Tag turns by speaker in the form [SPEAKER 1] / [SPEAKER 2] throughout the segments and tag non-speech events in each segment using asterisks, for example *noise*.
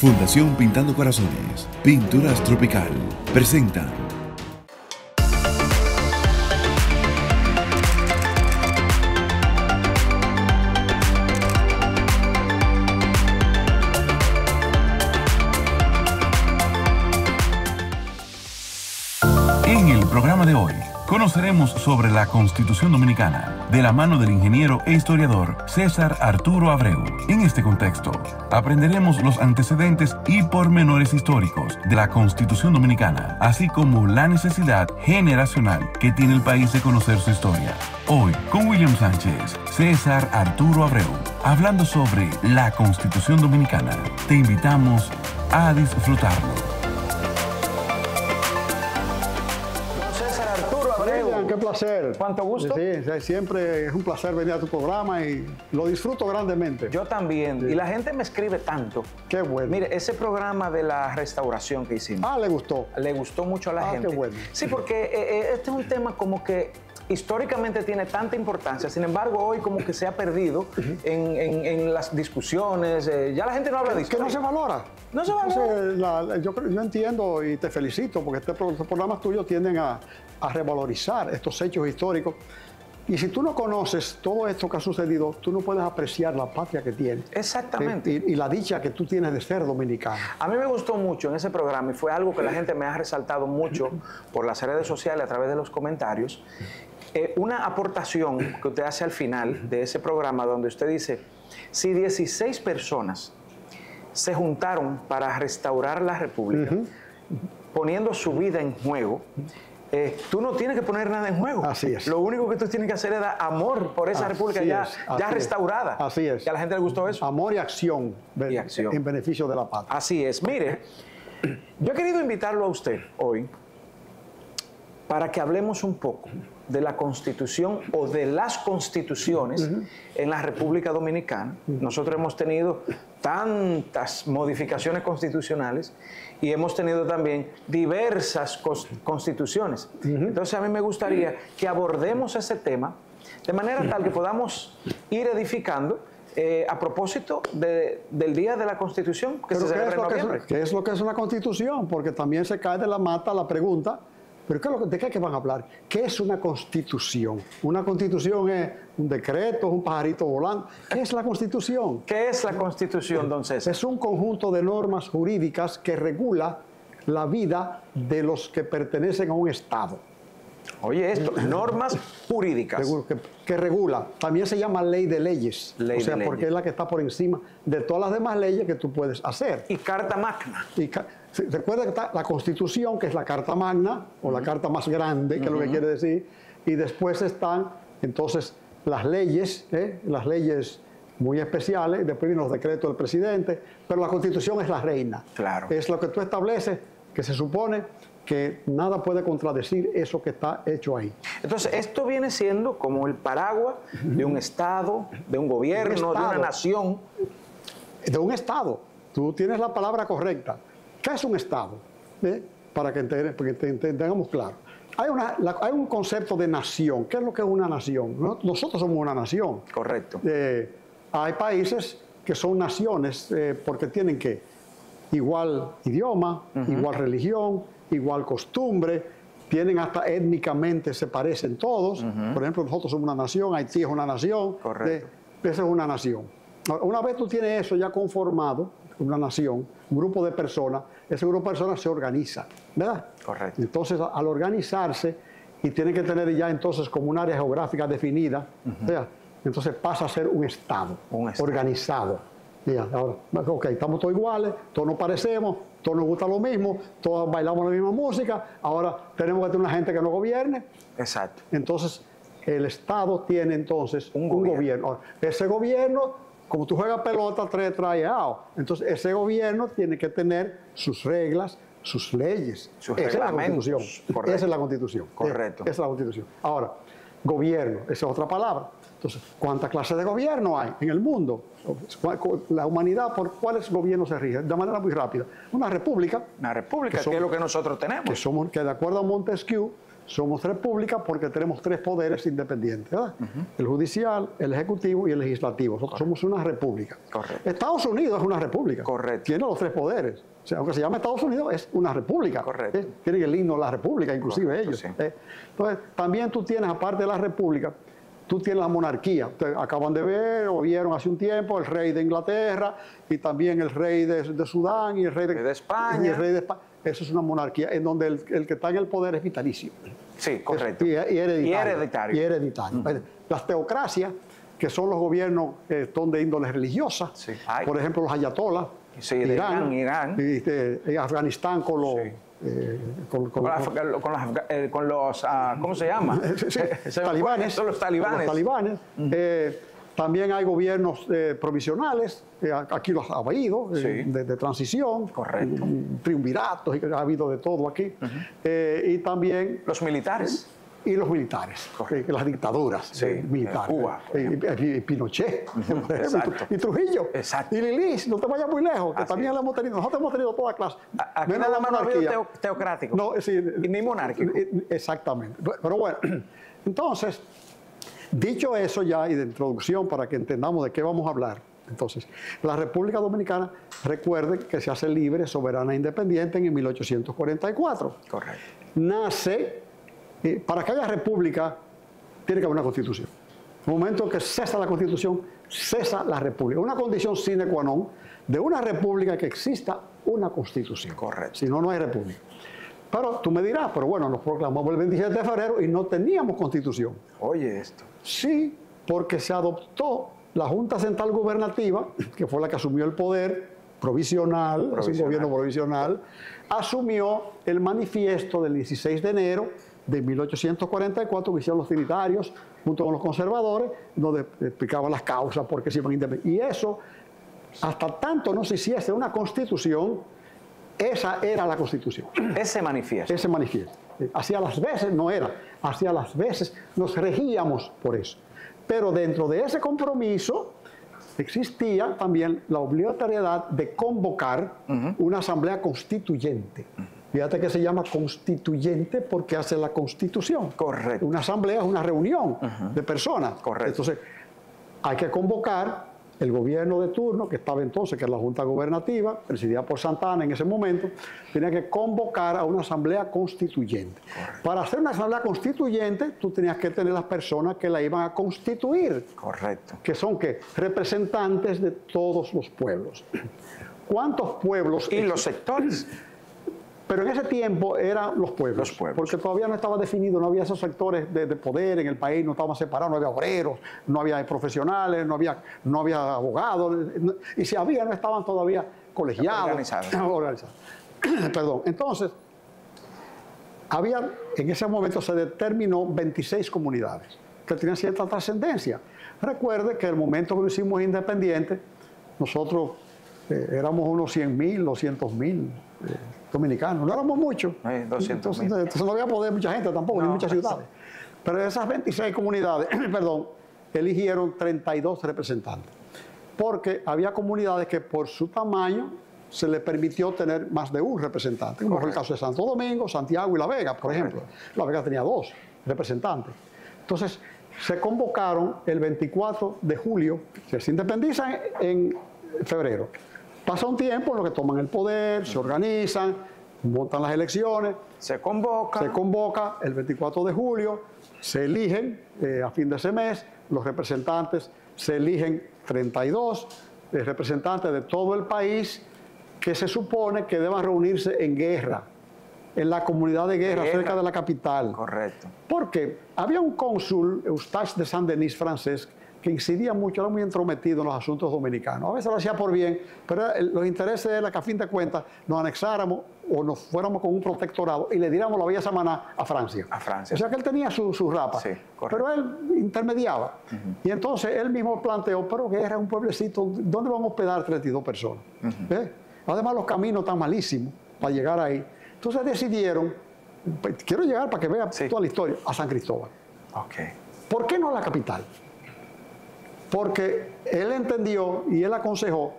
[SPEAKER 1] Fundación Pintando Corazones, Pinturas Tropical, presenta conoceremos sobre la Constitución Dominicana de la mano del ingeniero e historiador César Arturo Abreu. En este contexto, aprenderemos los antecedentes y pormenores históricos de la Constitución Dominicana, así como la necesidad generacional que tiene el país de conocer su historia. Hoy, con William Sánchez, César Arturo Abreu, hablando sobre la Constitución Dominicana. Te invitamos a disfrutarlo.
[SPEAKER 2] Placer.
[SPEAKER 3] ¿Cuánto gusto?
[SPEAKER 2] Sí, siempre es un placer venir a tu programa y lo disfruto grandemente.
[SPEAKER 3] Yo también. Y la gente me escribe tanto.
[SPEAKER 2] Qué bueno.
[SPEAKER 3] Mire, ese programa de la restauración que hicimos.
[SPEAKER 2] Ah, le gustó.
[SPEAKER 3] Le gustó mucho a la
[SPEAKER 2] ah,
[SPEAKER 3] gente.
[SPEAKER 2] Qué bueno.
[SPEAKER 3] Sí, porque eh, eh, este es un tema como que históricamente tiene tanta importancia, sin embargo hoy como que se ha perdido en, las discusiones, eh, ya la gente no habla de historia.
[SPEAKER 2] Que no se valora.
[SPEAKER 3] No se valora.
[SPEAKER 2] yo, yo, entiendo y te felicito porque este, estos programas tuyos tienden a, a revalorizar estos hechos históricos. Y si tú no conoces todo esto que ha sucedido, tú no puedes apreciar la patria que tienes.
[SPEAKER 3] Exactamente.
[SPEAKER 2] Y, la dicha que tú tienes de ser dominicano.
[SPEAKER 3] A mí me gustó mucho en ese programa y fue algo que la gente me ha resaltado mucho por las redes sociales a través de los comentarios. Eh, una aportación que usted hace al final de ese programa donde usted dice, si 16 personas se juntaron para restaurar la República, poniendo su vida en juego, eh, tú no tienes que poner nada en juego.
[SPEAKER 2] Así es.
[SPEAKER 3] Lo único que tú tienes que hacer es dar amor por esa república ya, ya restaurada.
[SPEAKER 2] Así es.
[SPEAKER 3] Que a la gente le gustó eso.
[SPEAKER 2] Amor y acción,
[SPEAKER 3] y acción.
[SPEAKER 2] en beneficio de la patria.
[SPEAKER 3] Así es. Mire, yo he querido invitarlo a usted hoy para que hablemos un poco de la constitución o de las constituciones en la República Dominicana. Nosotros hemos tenido tantas modificaciones constitucionales y hemos tenido también diversas constituciones. Entonces a mí me gustaría que abordemos ese tema de manera tal que podamos ir edificando eh, a propósito del Día de la Constitución que se celebra en noviembre.
[SPEAKER 2] ¿Qué es lo que es una constitución? Porque también se cae de la mata la pregunta pero ¿de qué van a hablar? ¿Qué es una constitución? Una constitución es un decreto, un pajarito volando. ¿Qué es la constitución?
[SPEAKER 3] ¿Qué es la constitución, don César?
[SPEAKER 2] Es un conjunto de normas jurídicas que regula la vida de los que pertenecen a un Estado.
[SPEAKER 3] Oye, esto, normas jurídicas.
[SPEAKER 2] Que, regula. También se llama ley de leyes. o sea, porque es la que está por encima de todas las demás leyes que tú puedes hacer.
[SPEAKER 3] Y carta magna.
[SPEAKER 2] recuerda que está la Constitución, que es la carta magna, o la carta más grande, que es lo que quiere decir. Y después están, entonces, las leyes, ¿eh? las leyes muy especiales, después vienen los decretos del presidente, pero la Constitución es la reina.
[SPEAKER 3] Claro.
[SPEAKER 2] Es lo que tú estableces, que se supone que nada puede contradecir eso que está hecho ahí.
[SPEAKER 3] Entonces, esto viene siendo como el paraguas de un Estado, de un gobierno, de, una nación.
[SPEAKER 2] De un Estado. Tú tienes la palabra correcta. ¿Qué es un Estado? ¿Eh? Para que, entendamos claro. Hay, una, hay, un concepto de nación. ¿Qué es lo que es una nación? Nosotros somos una nación.
[SPEAKER 3] Correcto.
[SPEAKER 2] Eh, hay países que son naciones eh, porque tienen que igual idioma, igual religión, igual costumbre, tienen hasta étnicamente, se parecen todos. Por ejemplo, nosotros somos una nación, Haití es una nación.
[SPEAKER 3] Correcto.
[SPEAKER 2] esa es una nación. Una vez tú tienes eso ya conformado, una nación, un grupo de personas, ese grupo de personas se organiza, ¿verdad?
[SPEAKER 3] Correcto.
[SPEAKER 2] Entonces, al organizarse, y tiene que tener ya entonces como un área geográfica definida, entonces pasa a ser un Estado,
[SPEAKER 3] un estado.
[SPEAKER 2] organizado. Ahora, ok, estamos todos iguales, todos nos parecemos, todos nos gusta lo mismo, todos bailamos la misma música, ahora tenemos que tener una gente que nos gobierne.
[SPEAKER 3] Exacto.
[SPEAKER 2] Entonces, el Estado tiene entonces un, gobierno. ese gobierno, como tú juegas pelota, trae, trae Entonces, ese gobierno tiene que tener sus reglas, sus leyes.
[SPEAKER 3] Sus
[SPEAKER 2] esa es la Constitución.
[SPEAKER 3] Correcto.
[SPEAKER 2] Esa es la Constitución.
[SPEAKER 3] Correcto.
[SPEAKER 2] Esa es la Constitución. Ahora, gobierno, esa es otra palabra. Entonces, ¿cuántas clases de gobierno hay en el mundo? La humanidad, ¿por cuáles gobiernos se rige? De manera muy rápida. Una república.
[SPEAKER 3] Una república, que, es lo que nosotros tenemos.
[SPEAKER 2] Que, somos, que de acuerdo a Montesquieu, somos república porque tenemos tres poderes independientes, ¿verdad? El judicial, el ejecutivo y el legislativo. Nosotros somos una república.
[SPEAKER 3] Correcto.
[SPEAKER 2] Estados Unidos es una república.
[SPEAKER 3] Correcto.
[SPEAKER 2] Tiene los tres poderes. O sea, aunque se llama Estados Unidos, es una república.
[SPEAKER 3] Correcto.
[SPEAKER 2] ¿eh? Tienen el himno de la república, inclusive
[SPEAKER 3] Correcto,
[SPEAKER 2] ellos.
[SPEAKER 3] sí.
[SPEAKER 2] ¿eh? Entonces, también tú tienes, aparte de la república, tú tienes la monarquía. Ustedes acaban de ver o vieron hace un tiempo el rey de Inglaterra y también el rey de, de Sudán y el rey de,
[SPEAKER 3] De España.
[SPEAKER 2] y el rey de España. Eso es una monarquía en donde el, el que está en el poder es vitalicio.
[SPEAKER 3] Sí, correcto.
[SPEAKER 2] Y, y hereditario.
[SPEAKER 3] Y hereditario.
[SPEAKER 2] Y hereditario. Las teocracias, que son los gobiernos eh, son de índole religiosa,
[SPEAKER 3] Sí.
[SPEAKER 2] Por ejemplo, los ayatolás,
[SPEAKER 3] Sí, Irán, Irán.
[SPEAKER 2] y, en Afganistán con los...
[SPEAKER 3] Sí.
[SPEAKER 2] Eh, con- con-
[SPEAKER 3] Con, la- con los, eh, con los, ah, ¿cómo se llama? *laughs*
[SPEAKER 2] Sí, *laughs*
[SPEAKER 3] Se
[SPEAKER 2] talibanes.
[SPEAKER 3] Son los talibanes.
[SPEAKER 2] Los talibanes. Eh, también hay gobiernos eh, provisionales, aquí los ha habido,
[SPEAKER 3] Sí.
[SPEAKER 2] de, de transición,
[SPEAKER 3] Correcto.
[SPEAKER 2] mm, triunviratos, ha habido de todo aquí. Y también
[SPEAKER 3] Los militares.
[SPEAKER 2] Y los militares, eh, las dictaduras
[SPEAKER 3] Sí,
[SPEAKER 2] eh, militares.
[SPEAKER 3] Cuba,
[SPEAKER 2] Eh, Pinochet, *laughs* y Trujillo,
[SPEAKER 3] Exacto.
[SPEAKER 2] y Lilis, no te vayas muy lejos, que
[SPEAKER 3] Así
[SPEAKER 2] también
[SPEAKER 3] es.
[SPEAKER 2] lo hemos tenido. Nosotros hemos tenido toda clase.
[SPEAKER 3] A- Aquí nada
[SPEAKER 2] la
[SPEAKER 3] más no ha habido teocrático.
[SPEAKER 2] No, sí,
[SPEAKER 3] Y ni monárquico.
[SPEAKER 2] Exactamente. Pero bueno, *clears throat* entonces, dicho eso ya y de introducción para que entendamos de qué vamos a hablar, entonces, la República Dominicana, recuerden que se hace libre, soberana e independiente en 1844
[SPEAKER 3] Correcto.
[SPEAKER 2] nace, eh, para que haya república, tiene que haber una constitución. En el momento que cesa la constitución, cesa la república. Una condición sine qua non de una república que exista una constitución.
[SPEAKER 3] Correcto.
[SPEAKER 2] Si no, no hay república. Pero tú me dirás, pero bueno, nos proclamamos el 27 de febrero y no teníamos constitución.
[SPEAKER 3] Oye esto.
[SPEAKER 2] Sí, porque se adoptó la Junta Central Gubernativa, *laughs* que fue la que asumió el poder provisional, es un
[SPEAKER 3] Provisional.
[SPEAKER 2] gobierno provisional, asumió el manifiesto del 16 de enero de 1844 que hicieron los trinitarios junto con los conservadores, donde explicaban las causas por qué se iban a independizar. Y eso, hasta tanto no se hiciese una constitución, esa era la constitución *clears throat*
[SPEAKER 3] Ese manifiesto.
[SPEAKER 2] ese manifiesto. Hacía las veces, no era, hacía las veces, nos regíamos por eso. Pero dentro de ese compromiso existía también la obligatoriedad de convocar una asamblea constituyente. Fíjate que se llama constituyente porque hace la constitución.
[SPEAKER 3] Correcto.
[SPEAKER 2] Una asamblea es una reunión de personas.
[SPEAKER 3] Correcto.
[SPEAKER 2] Entonces, hay que convocar el gobierno de turno, que estaba entonces, que es la Junta Gubernativa, presidida por Santana en ese momento, tenía que convocar a una asamblea constituyente. Para hacer una asamblea constituyente, tú tenías que tener las personas que la iban a constituir,
[SPEAKER 3] Correcto.
[SPEAKER 2] que son ¿qué? representantes de todos los pueblos. ¿Cuántos pueblos?
[SPEAKER 3] Y los sectores.
[SPEAKER 2] Pero en ese tiempo eran los pueblos,
[SPEAKER 3] Los pueblos.
[SPEAKER 2] porque todavía no estaba definido, no había esos sectores de, de poder en el país, no estaban separados, no había obreros, no había profesionales, no había, no había abogados, no- y si había, no estaban todavía colegiados.
[SPEAKER 3] Organizados. *clears throat*
[SPEAKER 2] Organizados. *clears throat* Perdón. Entonces, había, en ese momento se determinó 26 comunidades que tenían cierta trascendencia. Recuerde que el momento que nos hicimos independientes, nosotros eh, éramos unos 100 mil, 200 mil eh, dominicanos, no éramos muchos.
[SPEAKER 3] 200.000.
[SPEAKER 2] entonces, entonces no había poder mucha gente tampoco, ni
[SPEAKER 3] No,
[SPEAKER 2] muchas ciudades. Pero de esas 26 comunidades, *clears throat* perdón, eligieron 32 representantes. Porque había comunidades que por su tamaño se les permitió tener más de un representante, como fue el caso de Santo Domingo, Santiago y La Vega, por ejemplo. La Vega tenía dos representantes. Entonces, se convocaron el 24 de julio, se independizan en febrero. Pasa un tiempo en lo que toman el poder, se organizan, montan las elecciones,
[SPEAKER 3] Se convoca.
[SPEAKER 2] se convoca el 24 de julio, se eligen eh, a fin de ese mes los representantes, se eligen 32 eh, representantes de todo el país que se supone que deban reunirse en guerra, en la comunidad de guerra,
[SPEAKER 3] Guerra.
[SPEAKER 2] cerca de la capital.
[SPEAKER 3] Correcto.
[SPEAKER 2] Porque había un cónsul, Eustache de Saint-Denis francés, que incidía mucho, era muy entrometido en los asuntos dominicanos. A veces lo hacía por bien, pero era los intereses era que a fin de cuentas nos anexáramos o nos fuéramos con un protectorado y le diéramos la Villa Samaná a Francia.
[SPEAKER 3] A Francia.
[SPEAKER 2] O sea que él tenía su, su rapa,
[SPEAKER 3] Sí, correcto.
[SPEAKER 2] pero él intermediaba. Y entonces él mismo planteó, pero guerra es un pueblecito, ¿dónde vamos a hospedar 32 personas? ¿Eh? Además los caminos están malísimos para llegar ahí. Entonces decidieron, pues, quiero llegar para que vea
[SPEAKER 3] Sí.
[SPEAKER 2] toda la historia, a San Cristóbal.
[SPEAKER 3] Ok.
[SPEAKER 2] ¿Por qué no a la capital? Porque él entendió y él aconsejó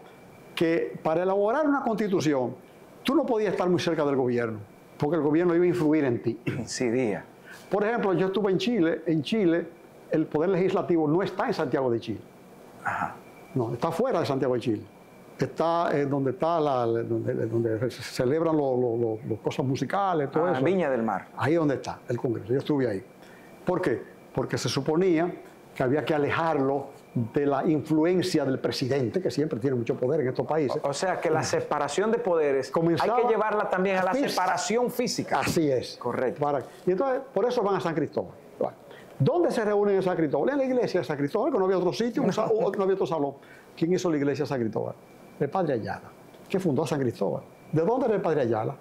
[SPEAKER 2] que para elaborar una constitución, tú no podías estar muy cerca del gobierno, porque el gobierno iba a influir en ti.
[SPEAKER 3] Incidía.
[SPEAKER 2] Por ejemplo, yo estuve en Chile. En Chile, el poder legislativo no está en Santiago de Chile.
[SPEAKER 3] Ajá.
[SPEAKER 2] No, está fuera de Santiago de Chile. Está eh, donde está la, donde, donde se celebran las cosas musicales, todo
[SPEAKER 3] Ah,
[SPEAKER 2] eso.
[SPEAKER 3] Viña del Mar.
[SPEAKER 2] Ahí es donde está el Congreso. Yo estuve ahí. ¿Por qué? Porque se suponía que había que alejarlo de la influencia del presidente, que siempre tiene mucho poder en estos países.
[SPEAKER 3] O sea que la separación de poderes
[SPEAKER 2] Comenzaba-
[SPEAKER 3] hay que llevarla también a la separación física.
[SPEAKER 2] Así es.
[SPEAKER 3] Correcto.
[SPEAKER 2] Para- y entonces, por eso van a San Cristóbal. ¿Dónde se reúnen en San Cristóbal? En la iglesia de San Cristóbal, que no había otro sitio, *laughs* no había otro salón. ¿Quién hizo la iglesia de San Cristóbal? El padre Ayala, que fundó San Cristóbal. ¿De dónde era el padre Ayala?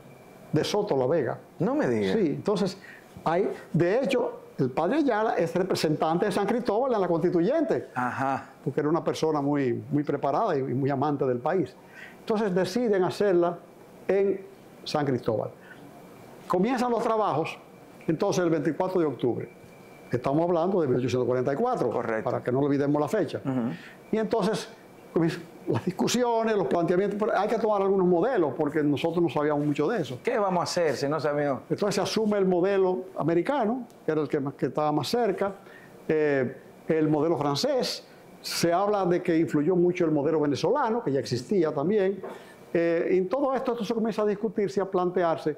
[SPEAKER 2] De Soto, La Vega.
[SPEAKER 3] No me digas.
[SPEAKER 2] Sí, entonces, hay, de hecho, el padre Ayala es representante de San Cristóbal en la constituyente,
[SPEAKER 3] Ajá.
[SPEAKER 2] porque era una persona muy, muy preparada y muy amante del país. Entonces deciden hacerla en San Cristóbal. Comienzan los trabajos, entonces el 24 de octubre. Estamos hablando de 1844,
[SPEAKER 3] Correcto.
[SPEAKER 2] para que no olvidemos la fecha. Y entonces, comienzan las discusiones, los planteamientos, pero hay que tomar algunos modelos, porque nosotros no sabíamos mucho de eso.
[SPEAKER 3] ¿Qué vamos a hacer si no sabemos?
[SPEAKER 2] Entonces se asume el modelo americano, que era el que, estaba más cerca, eh, el modelo francés, se habla de que influyó mucho el modelo venezolano, que ya existía también, eh, en todo esto, esto se comienza a discutirse, a plantearse.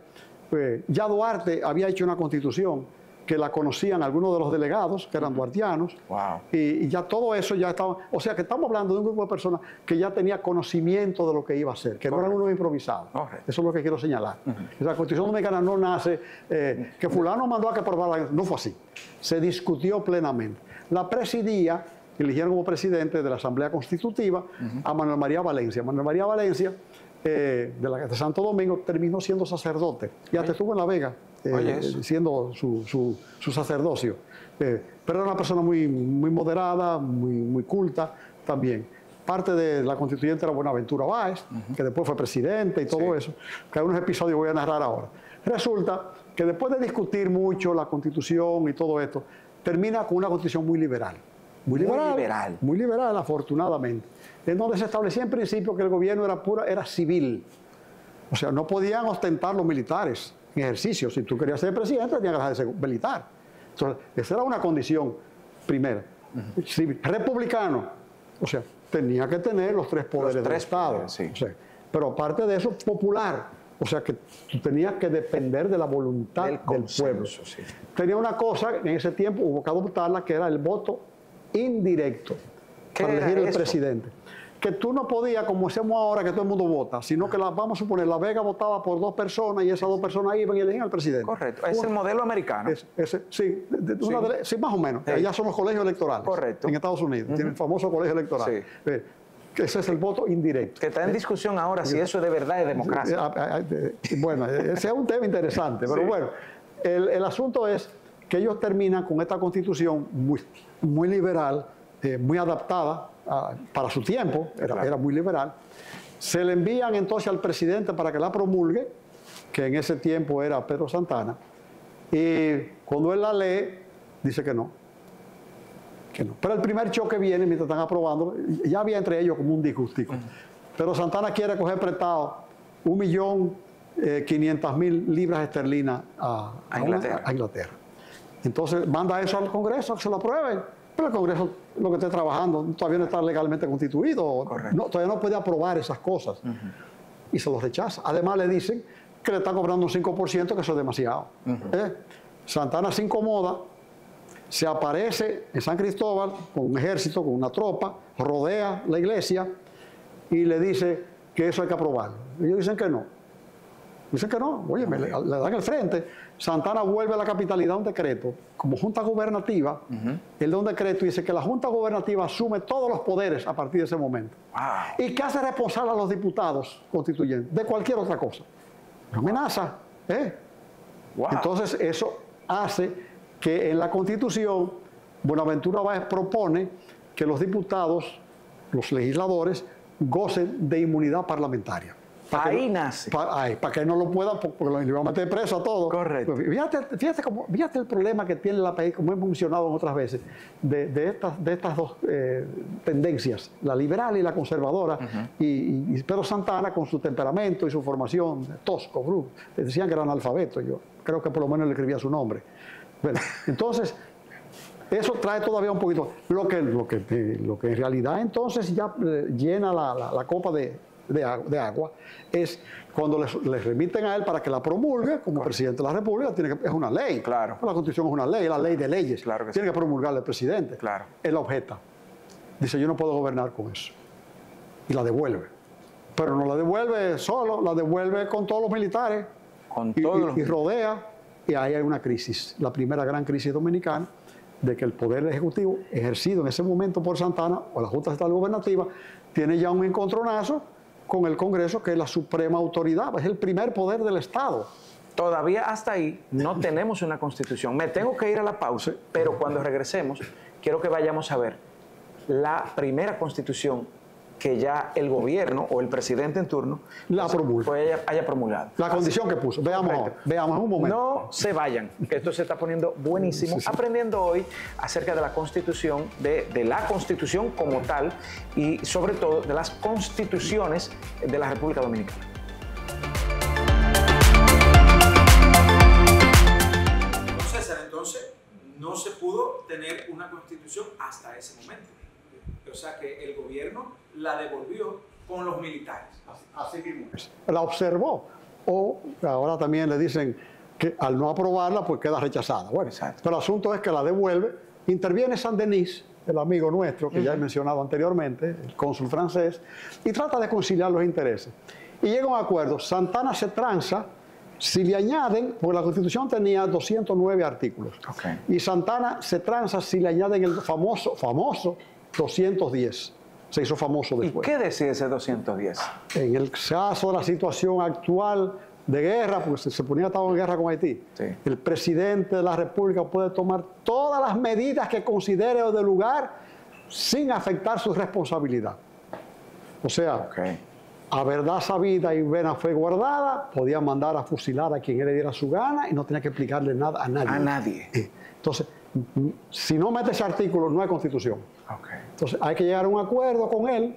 [SPEAKER 2] Eh, ya Duarte había hecho una constitución que la conocían algunos de los delegados, que eran duartianos,
[SPEAKER 3] Wow.
[SPEAKER 2] y, y ya todo eso ya estaba, o sea que estamos hablando de un grupo de personas que ya tenía conocimiento de lo que iba a hacer, que no eran unos improvisados. Eso es lo que quiero señalar. La Constitución Dominicana no nace, eh, que fulano mandó a que aprobara, no fue así. Se discutió plenamente. La presidía, eligieron como presidente de la Asamblea Constitutiva a Manuel María Valencia. Manuel María Valencia, eh, de, la, de Santo Domingo, terminó siendo sacerdote. Y hasta estuvo en La Vega, eh, siendo su, su- su sacerdocio. Eh, pero era una persona muy, muy moderada, muy, muy culta también. Parte de la constituyente era Buenaventura Báez, que después fue presidente y todo eso, que hay unos episodios que voy a narrar ahora. Resulta que después de discutir mucho la constitución y todo esto, termina con una constitución muy liberal. Muy
[SPEAKER 3] Muy
[SPEAKER 2] liberal.
[SPEAKER 3] liberal.
[SPEAKER 2] Muy liberal, afortunadamente. En donde se establecía en principio que el gobierno era pura, era civil. O sea, no podían ostentar los militares en ejercicio. Si tú querías ser presidente, tenías que dejar de ser militar. Entonces, esa era una condición primera. Republicano. O sea, tenía que tener los tres poderes del
[SPEAKER 3] tres
[SPEAKER 2] Estado.
[SPEAKER 3] poderes, sí.
[SPEAKER 2] O sea, pero aparte de eso, popular. O sea, que tú tenías que depender de la voluntad
[SPEAKER 3] Del
[SPEAKER 2] del, pueblo.
[SPEAKER 3] sí.
[SPEAKER 2] Tenía una cosa, en ese tiempo hubo que adoptarla, que era el voto indirecto
[SPEAKER 3] ¿Qué
[SPEAKER 2] para elegir el presidente. Que tú no podías, como hacemos ahora, que todo el mundo vota, sino que la, vamos a suponer, La Vega votaba por dos personas y esas dos personas iban y elegían al presidente.
[SPEAKER 3] Correcto. Es el modelo americano.
[SPEAKER 2] Es- sí, de- de- una
[SPEAKER 3] Sí.
[SPEAKER 2] dele- sí, más o menos.
[SPEAKER 3] Sí.
[SPEAKER 2] Allá son los colegios electorales.
[SPEAKER 3] Correcto.
[SPEAKER 2] En Estados Unidos. Tienen el famoso colegio electoral.
[SPEAKER 3] Sí.
[SPEAKER 2] Eh, que ese es el voto indirecto.
[SPEAKER 3] Que está en discusión ahora si eso de verdad es
[SPEAKER 2] Eh,
[SPEAKER 3] democracia.
[SPEAKER 2] ah, ah, eh, Bueno, ese es un tema interesante, pero bueno, el, el asunto es que ellos terminan con esta constitución muy, muy liberal, eh, muy adaptada para su tiempo, era, muy liberal. Se le envían entonces al presidente para que la promulgue, que en ese tiempo era Pedro Santana, y cuando él la lee, dice que no. Que no. Pero el primer choque viene mientras están aprobando, ya había entre ellos como un disgustico. Pero Santana quiere coger prestado un millón eh, quinientas mil libras esterlinas a,
[SPEAKER 3] Inglaterra.
[SPEAKER 2] a Inglaterra. Entonces manda eso al Congreso, que se lo aprueben. Pero el Congreso, lo que esté trabajando, todavía no está legalmente constituido, no, todavía no puede aprobar esas cosas. Y se lo rechaza. Además le dicen que le están cobrando un 5%, que eso es demasiado. ¿Eh? Santana se incomoda, se aparece en San Cristóbal con un ejército, con una tropa, rodea la iglesia y le dice que eso hay que aprobarlo. Ellos dicen que no. Dicen que no, oye, me le, le dan el frente. Santana vuelve a la capital y da un decreto, como Junta Gubernativa, él da un decreto y dice que la Junta Gubernativa asume todos los poderes a partir de ese momento.
[SPEAKER 3] Wow.
[SPEAKER 2] Y que hace responsable a los diputados constituyentes de cualquier otra cosa. Una amenaza. ¿eh?
[SPEAKER 3] Wow.
[SPEAKER 2] Entonces, eso hace que en la Constitución, Buenaventura Báez propone que los diputados, los legisladores, gocen de inmunidad parlamentaria. Para
[SPEAKER 3] Ahí
[SPEAKER 2] que
[SPEAKER 3] nace.
[SPEAKER 2] pa- para que no lo puedan, po- porque lo iban a meter preso a todos.
[SPEAKER 3] Correcto.
[SPEAKER 2] Fíjate, fíjate, cómo- fíjate el problema que tiene la país, como hemos mencionado en otras veces, de, de estas, de estas dos eh, tendencias, la liberal y la conservadora, y, y- y Pedro Santana con su temperamento y su formación tosco, bruto, decían que era analfabeto, yo creo que por lo menos le escribía su nombre. Bueno, *laughs* entonces, eso trae todavía un poquito. Lo que, lo que, lo que en realidad entonces ya eh, llena la, la- la copa de, de agua, de agua es cuando les, les remiten a él para que la promulgue como presidente de la República, tiene que, es una ley.
[SPEAKER 3] Claro.
[SPEAKER 2] La Constitución es una ley, es la ley de leyes.
[SPEAKER 3] Claro que
[SPEAKER 2] tiene que promulgarla el presidente.
[SPEAKER 3] Claro.
[SPEAKER 2] Él objeta. Dice, yo no puedo gobernar con eso. Y la devuelve. Pero no la devuelve solo, la devuelve con todos los militares
[SPEAKER 3] Con
[SPEAKER 2] y,
[SPEAKER 3] todos
[SPEAKER 2] y-
[SPEAKER 3] los-
[SPEAKER 2] y rodea, y ahí hay una crisis, la primera gran crisis dominicana, de que el poder ejecutivo, ejercido en ese momento por Santana o la Junta Estatal Gobernativa, tiene ya un encontronazo con el Congreso, que es la suprema autoridad, es el primer poder del Estado.
[SPEAKER 3] Todavía hasta ahí no *laughs* tenemos una constitución. Me tengo que ir a la pausa, pero cuando regresemos, quiero que vayamos a ver la primera constitución que ya el gobierno o el presidente en turno
[SPEAKER 2] La promulga.
[SPEAKER 3] pues, haya, haya promulgado.
[SPEAKER 2] La condición que puso. Veamos,
[SPEAKER 3] Correcto.
[SPEAKER 2] veamos en un momento.
[SPEAKER 3] No se vayan, que esto se está poniendo buenísimo.
[SPEAKER 2] Sí, sí.
[SPEAKER 3] Aprendiendo hoy acerca de la constitución, de, de la constitución como tal y sobre todo de las constituciones de la República Dominicana.
[SPEAKER 4] Entonces no se pudo tener una constitución hasta ese momento. O sea que el gobierno la devolvió con los militares.
[SPEAKER 2] Así mismo La observó. O ahora también le dicen que al no aprobarla, pues queda rechazada. Bueno,
[SPEAKER 3] Exacto.
[SPEAKER 2] pero el asunto es que la devuelve. Interviene San Denis, el amigo nuestro, que ya he mencionado anteriormente, el cónsul francés, y trata de conciliar los intereses. Y llega a un acuerdo. Santana se tranza. Si le añaden, porque la Constitución tenía 209 artículos, y Santana se tranza si le añaden el famoso, famoso 210. Se hizo famoso
[SPEAKER 3] ¿Y
[SPEAKER 2] después
[SPEAKER 3] qué decide ese 210?
[SPEAKER 2] en el caso de la situación actual de guerra, porque se, ponía estaba en guerra con Haití,
[SPEAKER 3] Sí.
[SPEAKER 2] el presidente de la República puede tomar todas las medidas que considere de lugar sin afectar su responsabilidad. O sea, a verdad sabida y vena fue guardada, podía mandar a fusilar a quien él le diera su gana y no tenía que explicarle nada a nadie.
[SPEAKER 3] A nadie.
[SPEAKER 2] Entonces, mm, si no mete ese artículo, no hay constitución. Entonces hay que llegar a un acuerdo con él,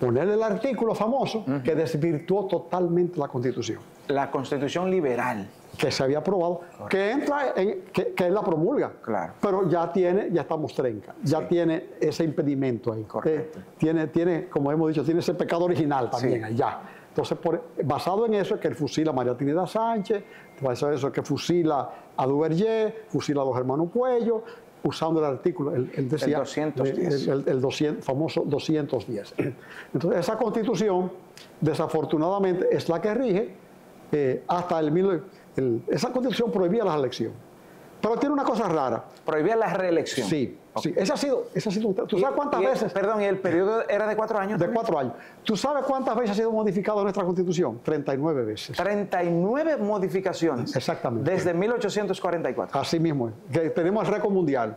[SPEAKER 2] ponerle el artículo famoso que desvirtuó totalmente la constitución,
[SPEAKER 3] La constitución liberal.
[SPEAKER 2] que se había aprobado, que entra en, que, que él la promulga.
[SPEAKER 3] Claro.
[SPEAKER 2] Pero ya tiene, ya estamos trenca, ya tiene ese impedimento ahí.
[SPEAKER 3] Correcto.
[SPEAKER 2] Eh, tiene, tiene, como hemos dicho, tiene ese pecado original también
[SPEAKER 3] Sí.
[SPEAKER 2] allá. Entonces, por- basado en eso es que él fusila a María Trinidad Sánchez, basado en eso es que fusila a Duvergé, fusila a los hermanos Puello, usando el artículo, él decía,
[SPEAKER 3] El 210.
[SPEAKER 2] el, el 200 famoso 210. Entonces, esa constitución, desafortunadamente, es la que rige eh, hasta el, mil- el- Esa constitución prohibía las elecciones. Pero tiene una cosa rara.
[SPEAKER 3] Prohibía la reelección.
[SPEAKER 2] Sí, sí. Ese ha sido, ese ha sido ¿Tú sabes cuántas veces?
[SPEAKER 3] Perdón, ¿y el periodo era de cuatro años?
[SPEAKER 2] De
[SPEAKER 3] también?
[SPEAKER 2] cuatro años. ¿Tú sabes cuántas veces ha sido modificada nuestra constitución? 39 veces.
[SPEAKER 3] 39 modificaciones.
[SPEAKER 2] Exactamente.
[SPEAKER 3] Desde 1844.
[SPEAKER 2] Así mismo. Que tenemos el récord mundial.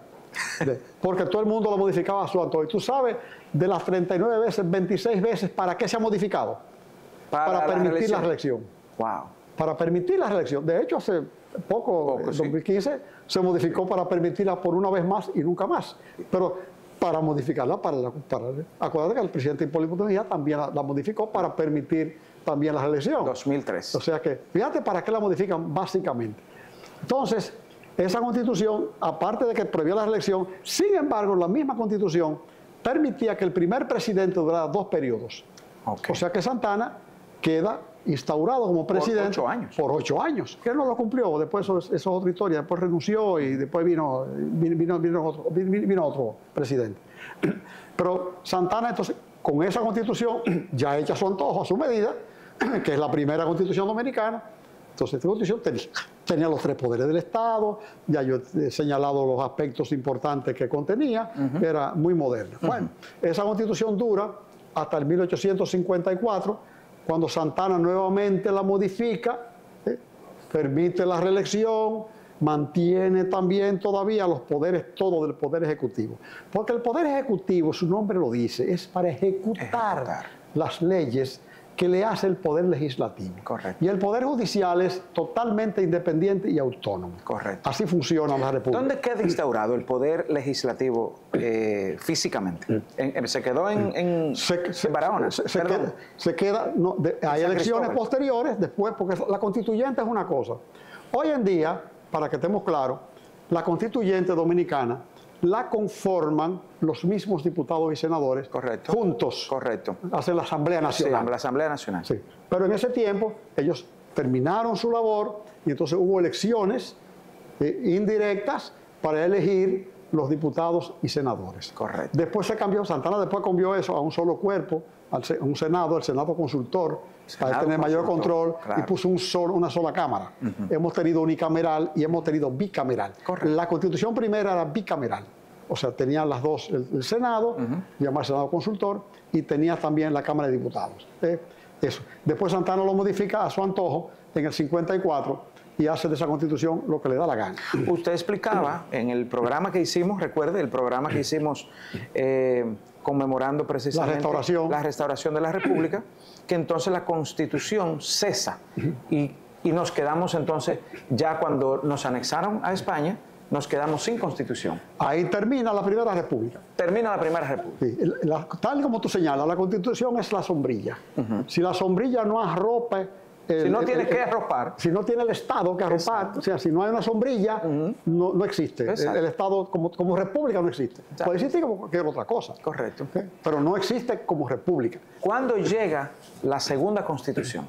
[SPEAKER 2] De- porque todo el mundo lo modificaba a su antojo. Y tú sabes, de las 39 veces, 26 veces, ¿para qué se ha modificado? Para,
[SPEAKER 3] la
[SPEAKER 2] permitir la
[SPEAKER 3] reelección.
[SPEAKER 2] reelección.
[SPEAKER 3] Wow.
[SPEAKER 2] Para permitir la reelección. De hecho, hace poco, en
[SPEAKER 3] sí.
[SPEAKER 2] 2015, se modificó para permitirla por una vez más y nunca más. Pero para modificarla, para, la- para acuérdate que el presidente Hipólito Mejía también la, la modificó para permitir también la reelección.
[SPEAKER 3] 2003.
[SPEAKER 2] O sea que, fíjate para qué la modifican básicamente. Entonces, esa constitución, aparte de que prohibía la reelección, sin embargo, la misma constitución permitía que el primer presidente durara dos periodos. O sea que Santana queda instaurado como presidente
[SPEAKER 3] ocho años.
[SPEAKER 2] por ocho años, que él no lo cumplió, después eso, es- eso es otra historia, después renunció y después vino, vino, vino- vino otro, vino- vino otro presidente. *clears throat* Pero Santana entonces, con esa constitución, *clears throat* ya hecha a su antojo, a su medida, *clears throat* que es la primera constitución dominicana, entonces esta constitución tenía, tenía los tres poderes del Estado, ya yo he señalado los aspectos importantes que contenía, era muy moderna. Bueno, esa constitución dura hasta el 1854, cuando Santana nuevamente la modifica, ¿eh? permite la reelección, mantiene también todavía los poderes, todo del poder ejecutivo. Porque el poder ejecutivo, su nombre lo dice, es para ejecutar,
[SPEAKER 3] Ejecutar.
[SPEAKER 2] las leyes que le hace el poder legislativo.
[SPEAKER 3] Correcto.
[SPEAKER 2] Y el poder judicial es totalmente independiente y autónomo.
[SPEAKER 3] Correcto.
[SPEAKER 2] Así funciona la República.
[SPEAKER 3] ¿Dónde queda instaurado el poder legislativo eh, físicamente? En- en- ¿Se quedó en, en,
[SPEAKER 2] se, se-
[SPEAKER 3] en Barahona?
[SPEAKER 2] se- queda, se queda- no, de- hay elecciones
[SPEAKER 3] Cristóbal.
[SPEAKER 2] posteriores después, porque la constituyente es una cosa. Hoy en día, para que estemos claros, la constituyente dominicana la conforman los mismos diputados y senadores
[SPEAKER 3] Correcto.
[SPEAKER 2] juntos.
[SPEAKER 3] Correcto.
[SPEAKER 2] La Asamblea
[SPEAKER 3] Sí,
[SPEAKER 2] Nacional.
[SPEAKER 3] la Asamblea Nacional.
[SPEAKER 2] Sí. Pero en ese tiempo ellos terminaron su labor y entonces hubo elecciones eh, indirectas para elegir los diputados y senadores.
[SPEAKER 3] Correcto.
[SPEAKER 2] Después se cambió, Santana después cambió eso a un solo cuerpo, al un Senado, el Senado consultor, para tener mayor control
[SPEAKER 3] claro.
[SPEAKER 2] y puso un una sola cámara. Hemos tenido unicameral y hemos tenido bicameral.
[SPEAKER 3] Correcto.
[SPEAKER 2] La constitución primera era bicameral. O sea, tenía las dos, el, el Senado, llamado Senado consultor, y tenía también la Cámara de Diputados. ¿eh? Eso. Después Santana lo modifica a su antojo en el 54 y hace de esa constitución lo que le da la gana.
[SPEAKER 3] Usted explicaba en el programa que hicimos, recuerde, el programa que hicimos eh, conmemorando precisamente
[SPEAKER 2] La restauración.
[SPEAKER 3] la restauración de la República, que entonces la Constitución cesa y, y nos quedamos entonces, ya cuando nos anexaron a España, nos quedamos sin Constitución.
[SPEAKER 2] Ahí termina la Primera República.
[SPEAKER 3] Termina la Primera República.
[SPEAKER 2] Sí, el- la- tal como tú señalas, la constitución es la sombrilla. Si la sombrilla no arropa... el-
[SPEAKER 3] Si no
[SPEAKER 2] el-
[SPEAKER 3] tiene
[SPEAKER 2] el-
[SPEAKER 3] que arropar,
[SPEAKER 2] Si no tiene el Estado que arropar, o sea, si no hay una sombrilla, no, no existe. El, Estado como, como república no existe.
[SPEAKER 3] Exacto.
[SPEAKER 2] Puede existir como cualquier otra cosa.
[SPEAKER 3] correcto.
[SPEAKER 2] ¿ok? Pero no existe como república.
[SPEAKER 3] ¿Cuándo llega la segunda Constitución?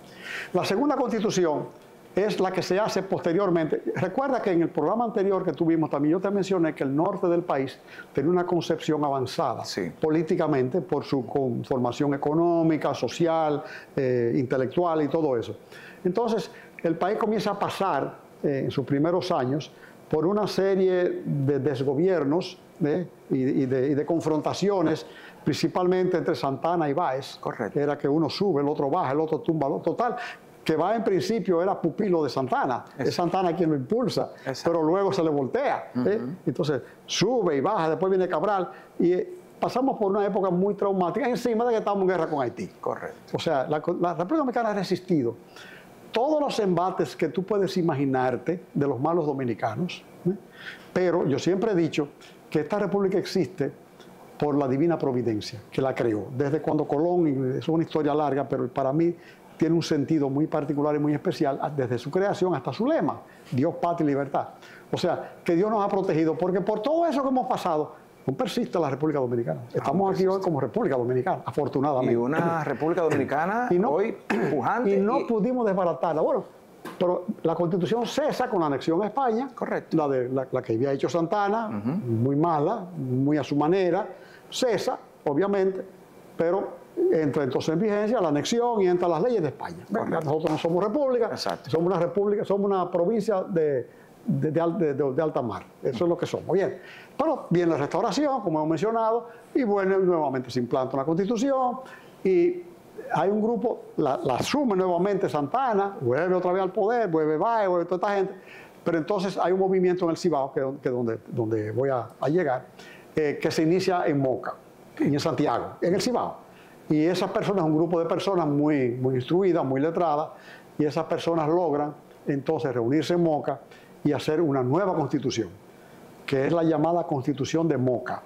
[SPEAKER 2] La segunda constitución es la que se hace posteriormente. Recuerda que en el programa anterior que tuvimos también yo te mencioné que el norte del país tenía una concepción avanzada
[SPEAKER 3] Sí.
[SPEAKER 2] políticamente por su conformación económica, social, eh, intelectual y todo eso. Entonces, el país comienza a pasar eh, en sus primeros años por una serie de desgobiernos ¿eh? y, y de, y de confrontaciones, principalmente entre Santana y Báez.
[SPEAKER 3] Correcto.
[SPEAKER 2] Era que uno sube, el otro baja, el otro tumba, el otro total. Que va en principio era pupilo de Santana, es Santana quien lo impulsa,
[SPEAKER 3] Exacto.
[SPEAKER 2] pero luego se le voltea. ¿eh? Entonces sube y baja, después viene Cabral y eh, pasamos por una época muy traumática, encima de que estamos en guerra con Haití.
[SPEAKER 3] Correcto.
[SPEAKER 2] O sea, la, la República Dominicana ha resistido todos los embates que tú puedes imaginarte de los malos dominicanos, ¿eh? pero yo siempre he dicho que esta república existe por la divina providencia que la creó. Desde cuando Colón, y es una historia larga, pero para mí tiene un sentido muy particular y muy especial, desde su creación hasta su lema, Dios, patria y libertad. O sea, que Dios nos ha protegido, porque por todo eso que hemos pasado, no persiste la República Dominicana. Estamos aquí hoy como República Dominicana, afortunadamente.
[SPEAKER 3] Y una *clears throat* República Dominicana
[SPEAKER 2] Y no-
[SPEAKER 3] hoy *clears throat* pujante.
[SPEAKER 2] y no
[SPEAKER 3] y-
[SPEAKER 2] pudimos desbaratarla. Bueno, pero la constitución cesa con la anexión a España.
[SPEAKER 3] Correcto.
[SPEAKER 2] La, de, la, la que había hecho Santana, muy mala, muy a su manera. Cesa, obviamente, pero entra entonces en vigencia la anexión y entra las leyes de España. Nosotros no somos república,
[SPEAKER 3] Exacto.
[SPEAKER 2] somos una república, somos una provincia de, de, de al- de- de- de alta mar. Eso es lo que somos. Bien. Pero viene la restauración, como hemos mencionado, y bueno, nuevamente se implanta una constitución y hay un grupo, la, la asume nuevamente Santana, vuelve otra vez al poder, vuelve Baez, vuelve toda esta gente, pero entonces hay un movimiento en el Cibao, que es donde, donde voy a, a llegar, eh, que se inicia en Moca, y en Santiago, en el Cibao. Y esas personas, un grupo de personas muy, muy instruidas, muy letradas, y esas personas logran entonces reunirse en Moca y hacer una nueva constitución, que es la llamada constitución de Moca.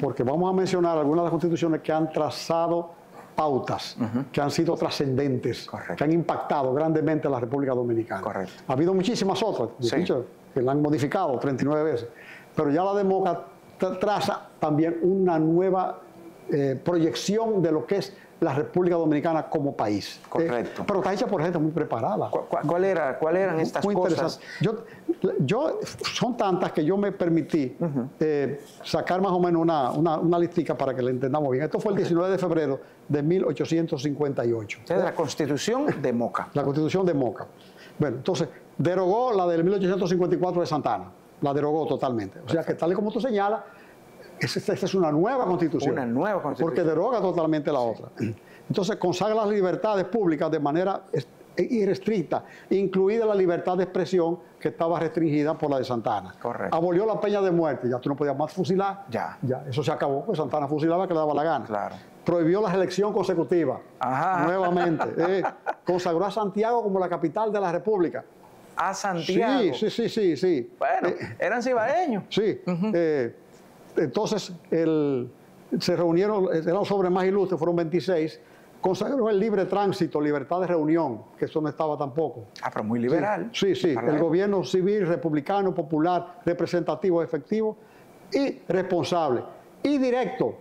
[SPEAKER 2] Porque vamos a mencionar algunas de las constituciones que han trazado pautas, que han sido trascendentes,
[SPEAKER 3] Correcto.
[SPEAKER 2] que han impactado grandemente a la República Dominicana.
[SPEAKER 3] Correcto.
[SPEAKER 2] Ha habido muchísimas otras,
[SPEAKER 3] Sí.
[SPEAKER 2] que la han modificado 39 veces, pero ya la de Moca tra- traza también una nueva eh, proyección de lo que es la República Dominicana como país. ¿eh?
[SPEAKER 3] Correcto.
[SPEAKER 2] pero está hecha por gente muy preparada.
[SPEAKER 3] ¿Cu- cu- ¿Cuál, era, ¿Cuál eran estas
[SPEAKER 2] Muy
[SPEAKER 3] cosas?
[SPEAKER 2] Yo, yo, son tantas que yo me permití eh, sacar más o menos una, una, una listica para que la entendamos bien. Esto fue el 19 de febrero de 1858.
[SPEAKER 3] Esta es la Constitución de Moca.
[SPEAKER 2] La constitución de Moca. Bueno, entonces, derogó la del 1854 de Santana. La derogó totalmente. O sea que tal y como tú señalas, esa, esa es una nueva constitución.
[SPEAKER 3] Una nueva constitución.
[SPEAKER 2] Porque deroga totalmente la otra. Entonces, consagra las libertades públicas de manera es- irrestricta, incluida la libertad de expresión que estaba restringida por la de Santana.
[SPEAKER 3] Correcto.
[SPEAKER 2] Abolió la peña de muerte, ya tú no podías más fusilar.
[SPEAKER 3] Ya.
[SPEAKER 2] Ya, eso se acabó, pues Santana fusilaba que le daba la gana.
[SPEAKER 3] Claro.
[SPEAKER 2] Prohibió la elección consecutiva.
[SPEAKER 3] Ajá.
[SPEAKER 2] Nuevamente. *laughs* eh. Consagró a Santiago como la capital de la República.
[SPEAKER 3] A Santiago.
[SPEAKER 2] Sí, sí, sí, sí, sí.
[SPEAKER 3] Bueno,
[SPEAKER 2] Eh,
[SPEAKER 3] eran cibaeños.
[SPEAKER 2] sí. eh, entonces, el- se reunieron, eran los hombres más ilustres, fueron 26, consagró el libre tránsito, libertad de reunión, que eso no estaba tampoco.
[SPEAKER 3] Ah, pero muy liberal.
[SPEAKER 2] Sí, sí, el gobierno civil, republicano, popular, representativo, efectivo y responsable. Y directo.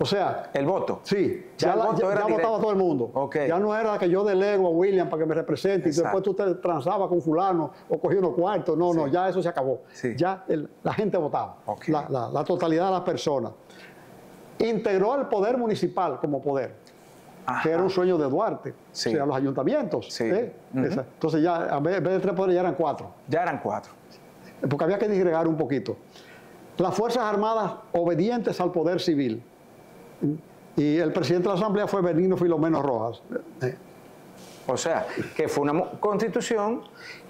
[SPEAKER 2] O sea,
[SPEAKER 3] El voto.
[SPEAKER 2] sí,
[SPEAKER 3] Ya
[SPEAKER 2] ya,
[SPEAKER 3] el
[SPEAKER 2] la-
[SPEAKER 3] voto
[SPEAKER 2] ya-
[SPEAKER 3] era
[SPEAKER 2] ya
[SPEAKER 3] directo.
[SPEAKER 2] votaba todo el mundo.
[SPEAKER 3] Ok.
[SPEAKER 2] Ya no era que yo delego a William para que me represente y después tú te transabas con fulano o cogí unos cuartos. No, no, ya eso se acabó.
[SPEAKER 3] Sí.
[SPEAKER 2] Ya el- la gente votaba.
[SPEAKER 3] Ok.
[SPEAKER 2] La, la- la totalidad de las personas. Integró al poder municipal como poder
[SPEAKER 3] Ajá.
[SPEAKER 2] que era un sueño de Duarte,
[SPEAKER 3] Sí.
[SPEAKER 2] o sea, los ayuntamientos.
[SPEAKER 3] Sí.
[SPEAKER 2] ¿eh?
[SPEAKER 3] Ujú.
[SPEAKER 2] Esa- Entonces ya, en vez en vez de tres poderes, ya eran cuatro,
[SPEAKER 3] Ya eran cuatro.
[SPEAKER 2] porque había que disgregar un poquito. Las Fuerzas Armadas obedientes al poder civil. Y el presidente de la Asamblea fue Benigno Filomeno Rojas. Eh,
[SPEAKER 3] O sea, que fue una constitución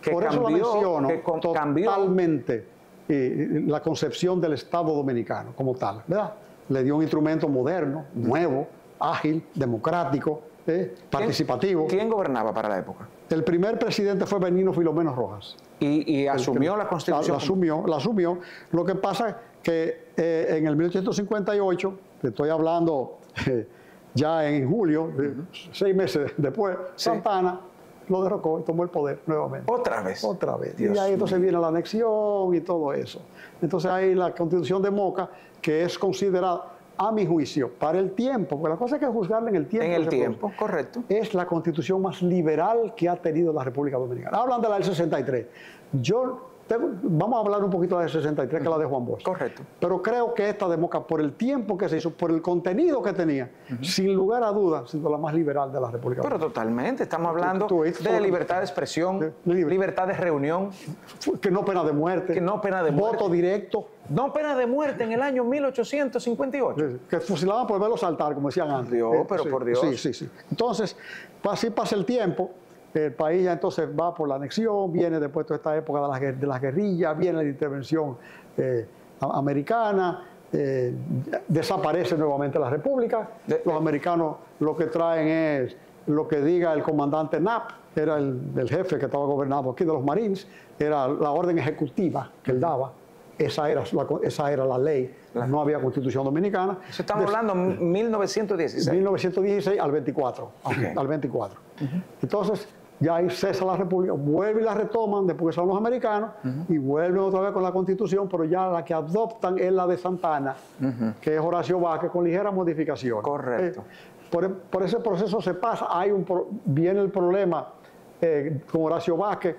[SPEAKER 3] que
[SPEAKER 2] Por eso
[SPEAKER 3] cambió,
[SPEAKER 2] menciono
[SPEAKER 3] que cambió
[SPEAKER 2] totalmente eh, la concepción del Estado dominicano como tal, ¿verdad? Le dio un instrumento moderno, nuevo, ágil, democrático, eh, participativo.
[SPEAKER 3] ¿Quién gobernaba para la época?
[SPEAKER 2] El primer presidente fue Benigno Filomeno Rojas.
[SPEAKER 3] Y, y asumió la
[SPEAKER 2] La,
[SPEAKER 3] constitución.
[SPEAKER 2] la asumió, la asumió. Lo que pasa es que eh, en el 1858, te estoy hablando eh, ya en julio, eh, seis meses después,
[SPEAKER 3] Sí.
[SPEAKER 2] Santana lo derrocó y tomó el poder nuevamente.
[SPEAKER 3] Otra vez.
[SPEAKER 2] Otra vez.
[SPEAKER 3] Dios
[SPEAKER 2] y ahí entonces viene la anexión y todo eso. Entonces ahí la constitución de Moca, que es considerada, a mi juicio, para el tiempo, porque la cosa hay que juzgarla en el tiempo.
[SPEAKER 3] En el tiempo, correcto.
[SPEAKER 2] es la constitución más liberal que ha tenido la República Dominicana. Hablan de la del 63. Yo, vamos a hablar un poquito de la del 63, que es la de Juan Bosch.
[SPEAKER 3] Correcto.
[SPEAKER 2] Pero creo que esta de Moca, por el tiempo que se hizo, por el contenido que tenía, sin lugar a dudas, ha sido la más liberal de la República
[SPEAKER 3] Pero totalmente, estamos hablando
[SPEAKER 2] tú
[SPEAKER 3] de libertad de expresión,
[SPEAKER 2] De- libre.
[SPEAKER 3] libertad de reunión,
[SPEAKER 2] Que no pena de muerte.
[SPEAKER 3] Que no pena de muerte.
[SPEAKER 2] Voto directo.
[SPEAKER 3] no pena de muerte en el año 1858.
[SPEAKER 2] Que fusilaban por verlo saltar, como decían antes.
[SPEAKER 3] Dios, pero
[SPEAKER 2] sí,
[SPEAKER 3] por Dios.
[SPEAKER 2] Sí, sí, sí. Entonces, así pasa el tiempo. El país ya entonces va por la anexión, viene después toda esta época de las, guer- de las guerrillas, viene la intervención eh, americana, eh, desaparece nuevamente la república.
[SPEAKER 3] De-
[SPEAKER 2] Los americanos lo que traen es lo que diga el comandante Knapp, era el, el jefe que estaba gobernando aquí de los Marines, era la orden ejecutiva que él daba. Esa era, la, esa era la ley, no había constitución dominicana.
[SPEAKER 3] Eso estamos
[SPEAKER 2] Des-
[SPEAKER 3] hablando de 1916.
[SPEAKER 2] 1916 al 24.
[SPEAKER 3] Ok.
[SPEAKER 2] Al 24. Entonces, ya ahí cesa la República, vuelve y la retoman después que son los americanos y vuelven otra vez con la Constitución, pero ya la que adoptan es la de Santana, que es Horacio Vázquez con ligeras modificaciones.
[SPEAKER 3] Correcto.
[SPEAKER 2] Eh, por, por ese proceso se pasa, hay un pro- viene el problema eh, con Horacio Vázquez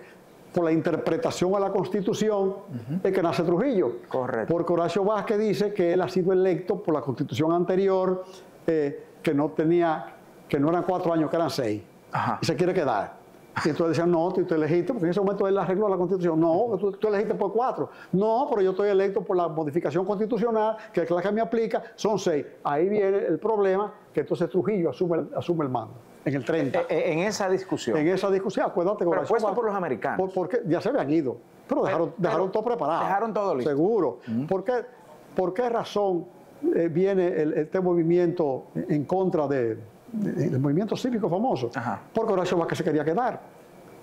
[SPEAKER 2] por la interpretación a la Constitución de que nace Trujillo.
[SPEAKER 3] Correcto.
[SPEAKER 2] Porque Horacio Vázquez dice que él ha sido electo por la Constitución anterior, eh, que no tenía, que no eran cuatro años, que eran seis.
[SPEAKER 3] Ajá.
[SPEAKER 2] Y se quiere quedar. Y entonces decían, no, tú, tú elegiste, porque en ese momento él arregló la Constitución. No, tú, tú elegiste por cuatro. No, pero yo estoy electo por la modificación constitucional, que es la que me aplica, son seis. Ahí viene el problema, que entonces Trujillo asume, el- asume el mando, en el 30.
[SPEAKER 3] Eh, eh, En esa discusión.
[SPEAKER 2] En esa discusión, acuérdate
[SPEAKER 3] Pero puesto por los americanos.
[SPEAKER 2] por- porque ya se habían ido. Pero dejaron,
[SPEAKER 3] pero
[SPEAKER 2] dejaron todo preparado.
[SPEAKER 3] dejaron todo listo.
[SPEAKER 2] Seguro. ¿Por, qué, por qué razón eh, viene el- este movimiento en contra de, del movimiento cívico famoso?
[SPEAKER 3] Ajá.
[SPEAKER 2] Porque Horacio Vázquez se quería quedar.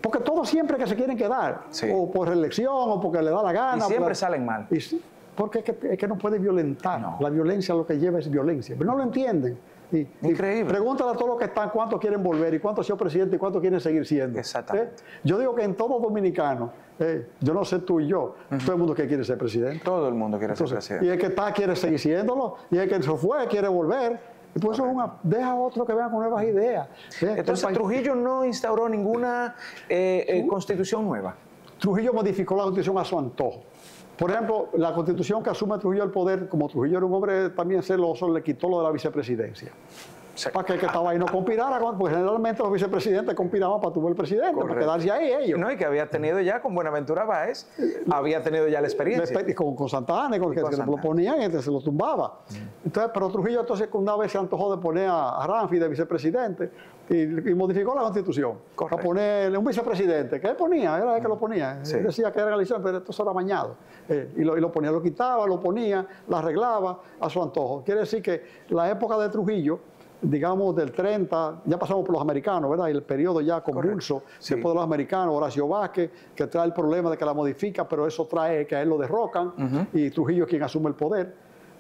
[SPEAKER 2] Porque todos siempre que se quieren quedar,
[SPEAKER 3] Sí.
[SPEAKER 2] o por reelección, o porque le da la gana.
[SPEAKER 3] Y siempre salen mal.
[SPEAKER 2] y sí, porque es que, es que no puede violentar.
[SPEAKER 3] No.
[SPEAKER 2] La violencia lo que lleva es violencia. Pero no lo entienden. Y, y
[SPEAKER 3] Increíble.
[SPEAKER 2] pregúntale a todos los que están cuántos quieren volver y cuántos sido presidente y cuántos quieren seguir siendo.
[SPEAKER 3] Exactamente.
[SPEAKER 2] ¿Eh? Yo digo que en todo dominicano, eh, yo no sé tú y yo, todo el mundo que quiere ser presidente.
[SPEAKER 3] Todo el mundo quiere ser presidente.
[SPEAKER 2] y el que está quiere seguir siéndolo, y el que se fue quiere volver. Y por eso es una, deja a otro que venga con nuevas ideas.
[SPEAKER 3] Entonces Trujillo no instauró ninguna eh, eh, constitución nueva.
[SPEAKER 2] Trujillo modificó la constitución a su antojo. Por ejemplo, la constitución que asume Trujillo el poder, como Trujillo era un hombre también celoso, le quitó lo de la vicepresidencia.
[SPEAKER 3] Sea,
[SPEAKER 2] para que el que estaba ahí no conspirara, con- porque generalmente los vicepresidentes conspiraban para tuvo el presidente, para quedarse ahí ellos.
[SPEAKER 3] No, y que había tenido ya con Buenaventura Báez, había tenido ya la experiencia.
[SPEAKER 2] Y con, con Santana, y con, que,
[SPEAKER 3] con
[SPEAKER 2] que
[SPEAKER 3] Santana.
[SPEAKER 2] lo ponían, este se lo tumbaba. Entonces, pero Trujillo entonces una vez se antojó de poner a, a Ramfi de vicepresidente y, y modificó la constitución.
[SPEAKER 3] Correcto.
[SPEAKER 2] A ponerle un vicepresidente, que él ponía, era el que lo ponía.
[SPEAKER 3] Sí.
[SPEAKER 2] Él decía que era Galicia, pero esto era mañado. Eh, y, lo, y lo ponía, lo quitaba, lo ponía, lo arreglaba a su antojo. Quiere decir que la época de Trujillo, digamos del 30, ya pasamos por los americanos, ¿verdad? Y el periodo ya convulso,
[SPEAKER 3] Sí.
[SPEAKER 2] después de los americanos, Horacio Vázquez, que trae el problema de que la modifica, pero eso trae que a él lo derrocan y Trujillo es quien asume el poder.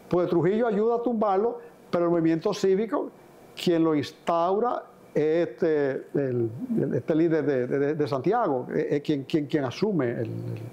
[SPEAKER 2] Pues Trujillo ayuda a tumbarlo, pero el movimiento cívico quien lo instaura este, el- este líder de, de- de Santiago, es es quien, quien, quien asume, el-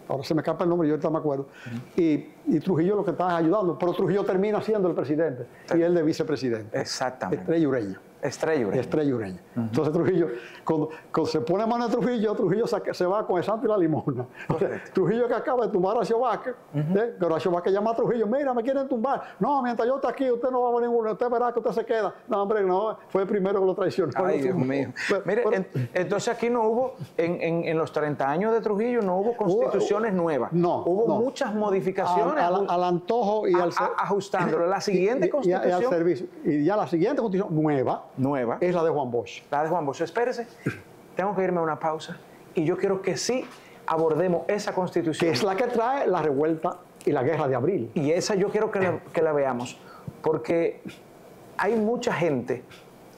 [SPEAKER 2] ahora se me escapa el nombre, yo ahorita me acuerdo, y, y Trujillo lo que está es ayudando, pero Trujillo termina siendo el presidente y él de vicepresidente.
[SPEAKER 3] Exactamente.
[SPEAKER 2] Estrella Ureña.
[SPEAKER 3] Estrella Ureña.
[SPEAKER 2] Estrella Ureña. Entonces Trujillo, cuando, cuando se pone mano en Trujillo, Trujillo se, se va con el santo y la limona. *laughs* O sea, Trujillo que acaba de tumbar a Horacio Vázquez, ¿eh? que Horacio Vázquez llama a Trujillo, mira, me quieren tumbar. No, mientras yo esté aquí, usted no va a ninguno, usted verá que usted se queda. No, hombre, no, fue el primero que lo traicionó.
[SPEAKER 3] Ay, Dios mío. *laughs*
[SPEAKER 2] Pero-
[SPEAKER 3] Mire,
[SPEAKER 2] pero-
[SPEAKER 3] en- entonces aquí no hubo, en, en- en los 30 años de Trujillo, no hubo constituciones nuevas.
[SPEAKER 2] no,
[SPEAKER 3] Hubo
[SPEAKER 2] no.
[SPEAKER 3] muchas modificaciones.
[SPEAKER 2] al, al- al antojo y
[SPEAKER 3] a-
[SPEAKER 2] al...
[SPEAKER 3] a- ajustándolo. La *laughs* siguiente
[SPEAKER 2] y- y- y al
[SPEAKER 3] constitución-
[SPEAKER 2] servicio. Y ya la siguiente constitución nueva
[SPEAKER 3] nueva.
[SPEAKER 2] es la de Juan Bosch.
[SPEAKER 3] La de Juan Bosch. Espérese, tengo que irme a una pausa. Y yo quiero que sí abordemos esa constitución.
[SPEAKER 2] que es la que trae la revuelta y la guerra de abril.
[SPEAKER 3] Y esa yo quiero que la, que la veamos, porque hay mucha gente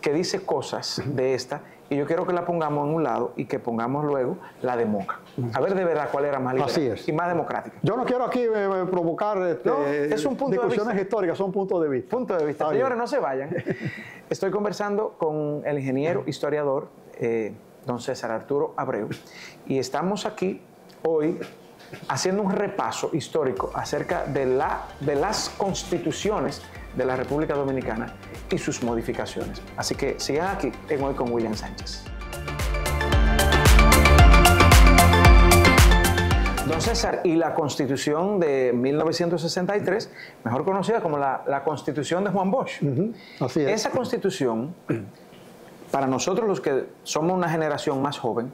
[SPEAKER 3] que dice cosas de esta y yo quiero que la pongamos en un lado y que pongamos luego la de Moca. A ver de verdad cuál era más liberal
[SPEAKER 2] Así es.
[SPEAKER 3] y más democrática.
[SPEAKER 2] Yo no quiero aquí eh, eh, provocar este,
[SPEAKER 3] No, es un punto de
[SPEAKER 2] discusiones
[SPEAKER 3] vista.
[SPEAKER 2] históricas, son puntos de vista.
[SPEAKER 3] Punto de vista. Señores, no se vayan. *laughs* Estoy conversando con el ingeniero historiador eh, don César Arturo Abreu y estamos aquí hoy haciendo un repaso histórico acerca de, la, de las constituciones de la República Dominicana y sus modificaciones. Así que sigan aquí en Hoy con William Sánchez. Don César, y la constitución de 1963, mejor conocida como la, la constitución de Juan Bosch.
[SPEAKER 2] Ujú, Así es.
[SPEAKER 3] Esa constitución, para nosotros los que somos una generación más joven,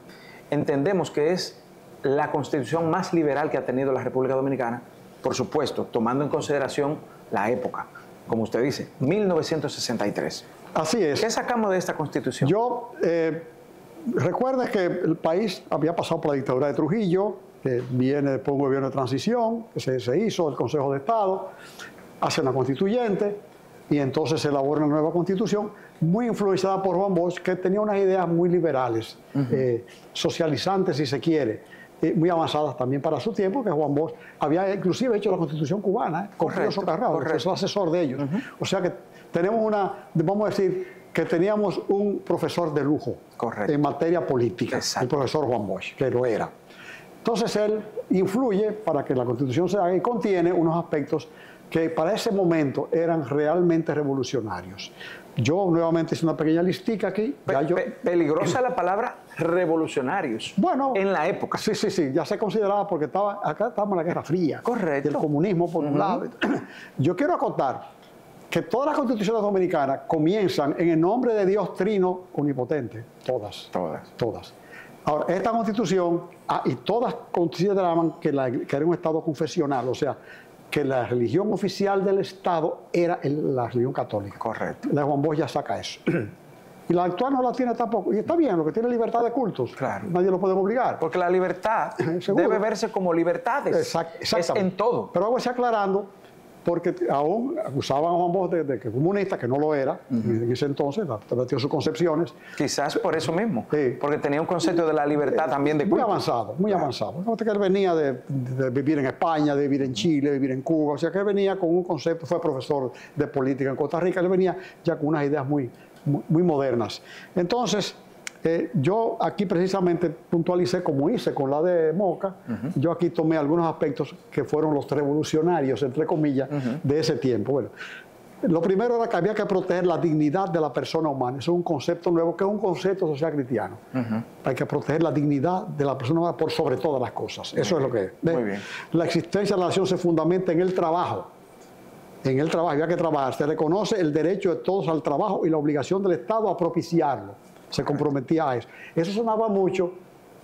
[SPEAKER 3] entendemos que es la constitución más liberal que ha tenido la República Dominicana, por supuesto, tomando en consideración la época, como usted dice, 1963.
[SPEAKER 2] Así es.
[SPEAKER 3] ¿Qué sacamos de esta constitución?
[SPEAKER 2] Yo, eh, recuerda que el país había pasado por la dictadura de Trujillo, que viene después un gobierno de transición, que se, se hizo, el Consejo de Estado, hace una constituyente, y entonces se elabora una nueva constitución, muy influenciada por Juan Bosch, que tenía unas ideas muy liberales, eh, socializantes si se quiere, eh, muy avanzadas también para su tiempo, que Juan Bosch había inclusive hecho la constitución cubana, eh, con Pío
[SPEAKER 3] Correcto,
[SPEAKER 2] Socarrao, que fue asesor de ellos. O sea que tenemos una, vamos a decir, que teníamos un profesor de lujo
[SPEAKER 3] Correcto.
[SPEAKER 2] en materia política,
[SPEAKER 3] Exacto.
[SPEAKER 2] el profesor Juan Bosch, que lo era. Entonces él influye para que la constitución se haga y contiene unos aspectos que para ese momento eran realmente revolucionarios. Yo nuevamente hice una pequeña listica aquí.
[SPEAKER 3] Pe-
[SPEAKER 2] ya yo-
[SPEAKER 3] pe- peligrosa la palabra revolucionarios.
[SPEAKER 2] Bueno,
[SPEAKER 3] en la época.
[SPEAKER 2] Sí, sí, sí, ya se consideraba porque estaba, acá estábamos en la Guerra Fría.
[SPEAKER 3] Correcto.
[SPEAKER 2] Y el comunismo por un lado. *clears throat* Yo quiero acotar que todas las constituciones dominicanas comienzan en el nombre de Dios Trino Omnipotente. Todas.
[SPEAKER 3] Todas.
[SPEAKER 2] Todas. Ahora, esta constitución, ah, y todas consideraban que, la- que era un Estado confesional, o sea, que la religión oficial del Estado era la religión católica.
[SPEAKER 3] Correcto.
[SPEAKER 2] La Juan Bosch ya saca eso. *clears throat* Y la actual no la tiene tampoco. Y está bien, lo que tiene libertad de cultos.
[SPEAKER 3] Claro.
[SPEAKER 2] Nadie lo puede obligar.
[SPEAKER 3] Porque la libertad *clears throat* debe verse como libertades.
[SPEAKER 2] Exact-
[SPEAKER 3] es
[SPEAKER 2] exactamente.
[SPEAKER 3] en todo.
[SPEAKER 2] Pero hago ese aclarando, porque aún acusaban a Juan Bosch de, de que comunista, que no lo era, en ese entonces, metió sus concepciones.
[SPEAKER 3] Quizás por eso mismo.
[SPEAKER 2] Sí.
[SPEAKER 3] Porque tenía un concepto de la libertad también de
[SPEAKER 2] Muy
[SPEAKER 3] culto.
[SPEAKER 2] avanzado, muy avanzado. Fíjate que él venía de, de vivir en España, de vivir en Chile, de vivir en Cuba, o sea que él venía con un concepto, fue profesor de política en Costa Rica, él venía ya con unas ideas muy, muy, muy modernas. Entonces, eh, yo aquí precisamente puntualicé, como hice con la de Moca, yo aquí tomé algunos aspectos que fueron los revolucionarios, entre comillas, de ese tiempo. Bueno, lo primero era que había que proteger la dignidad de la persona humana. Eso es un concepto nuevo, que es un concepto social cristiano. Hay que proteger la dignidad de la persona humana por sobre todas las cosas. Eso es lo que es.
[SPEAKER 3] Muy bien.
[SPEAKER 2] La existencia de la nación se fundamenta en el trabajo. En el trabajo, había que trabajar. Se reconoce el derecho de todos al trabajo y la obligación del Estado a propiciarlo. Se comprometía a eso. Eso sonaba mucho,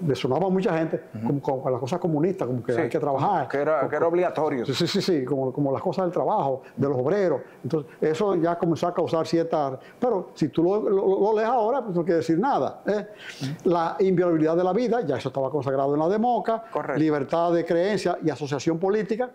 [SPEAKER 2] le sonaba a mucha gente, como, como las cosas comunistas, como que
[SPEAKER 3] Sí,
[SPEAKER 2] hay que trabajar.
[SPEAKER 3] Que era, que era obligatorio.
[SPEAKER 2] Sí, sí, sí, como, como las cosas del trabajo, de los obreros. Entonces, eso ya comenzó a causar cierta... Pero si tú lo, lo- lo lees ahora, pues no quiere decir nada. ¿eh? La inviolabilidad de la vida, ya eso estaba consagrado en la de Moca.
[SPEAKER 3] Correcto.
[SPEAKER 2] Libertad de creencia y asociación política,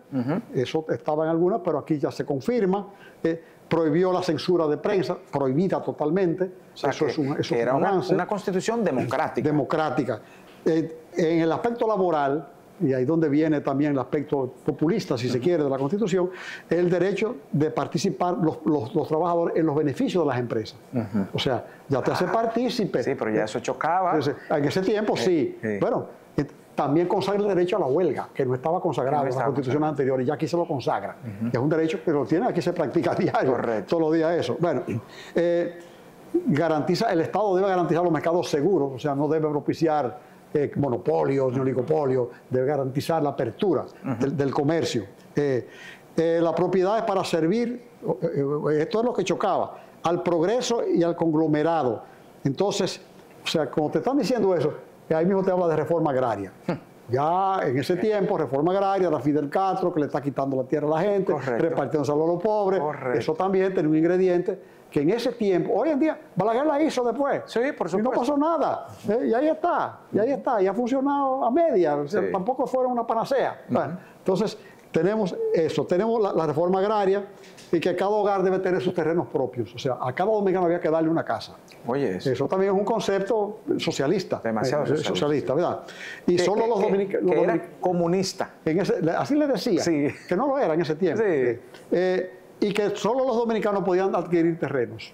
[SPEAKER 2] eso estaba en algunas, pero aquí ya se confirma. ¿eh? Prohibió la censura de prensa, prohibida totalmente.
[SPEAKER 3] O sea,
[SPEAKER 2] eso
[SPEAKER 3] que,
[SPEAKER 2] es un, eso
[SPEAKER 3] que
[SPEAKER 2] es
[SPEAKER 3] era
[SPEAKER 2] un
[SPEAKER 3] una,
[SPEAKER 2] avance
[SPEAKER 3] una constitución democrática.
[SPEAKER 2] democrática. Eh, en el aspecto laboral, y ahí donde viene también el aspecto populista, si se quiere, de la Constitución, el derecho de participar los, los- los trabajadores en los beneficios de las empresas. O sea, ya te hace partícipe.
[SPEAKER 3] Sí, pero ya eso chocaba.
[SPEAKER 2] Entonces, en ese tiempo sí.
[SPEAKER 3] sí.
[SPEAKER 2] Bueno, también consagra el derecho a la huelga, que no estaba consagrado
[SPEAKER 3] no
[SPEAKER 2] en las constituciones anteriores, ya aquí se lo consagra. Es un derecho que lo tiene, aquí se practica a diario,
[SPEAKER 3] Correcto.
[SPEAKER 2] todos los días eso. Bueno, eh, garantiza, el Estado debe garantizar los mercados seguros, o sea, no debe propiciar eh, monopolios ni oligopolios, debe garantizar la apertura del, del comercio. Eh, eh, la propiedad es para servir, esto es lo que chocaba, al progreso y al conglomerado. Entonces, o sea, como te están diciendo eso, ahí mismo te habla de reforma agraria. Ya en ese tiempo, reforma agraria, la Fidel Castro, que le está quitando la tierra a la gente,
[SPEAKER 3] Correcto.
[SPEAKER 2] repartiéndoselo a los pobres.
[SPEAKER 3] Correcto.
[SPEAKER 2] Eso también tiene un ingrediente que en ese tiempo, hoy en día, Balaguer la hizo después.
[SPEAKER 3] Sí, por
[SPEAKER 2] Y no
[SPEAKER 3] supuesto.
[SPEAKER 2] pasó nada. Eh, y ahí está, y ahí está, y ha funcionado a media. O sea,
[SPEAKER 3] Sí.
[SPEAKER 2] Tampoco fueron una panacea. Bueno, entonces, tenemos eso, tenemos la, la reforma agraria y que cada hogar debe tener sus terrenos propios. O sea, a cada dominicano había que darle una casa.
[SPEAKER 3] Oye, eso.
[SPEAKER 2] Eso también es un concepto socialista.
[SPEAKER 3] Demasiado
[SPEAKER 2] eh,
[SPEAKER 3] socialista.
[SPEAKER 2] ¿verdad? Y
[SPEAKER 3] Que-
[SPEAKER 2] solo
[SPEAKER 3] que-
[SPEAKER 2] los dominicanos.
[SPEAKER 3] que era comunista.
[SPEAKER 2] En ese- así le decía,
[SPEAKER 3] Sí.
[SPEAKER 2] que no lo era en ese tiempo.
[SPEAKER 3] Sí.
[SPEAKER 2] Eh, y que solo los dominicanos podían adquirir terrenos.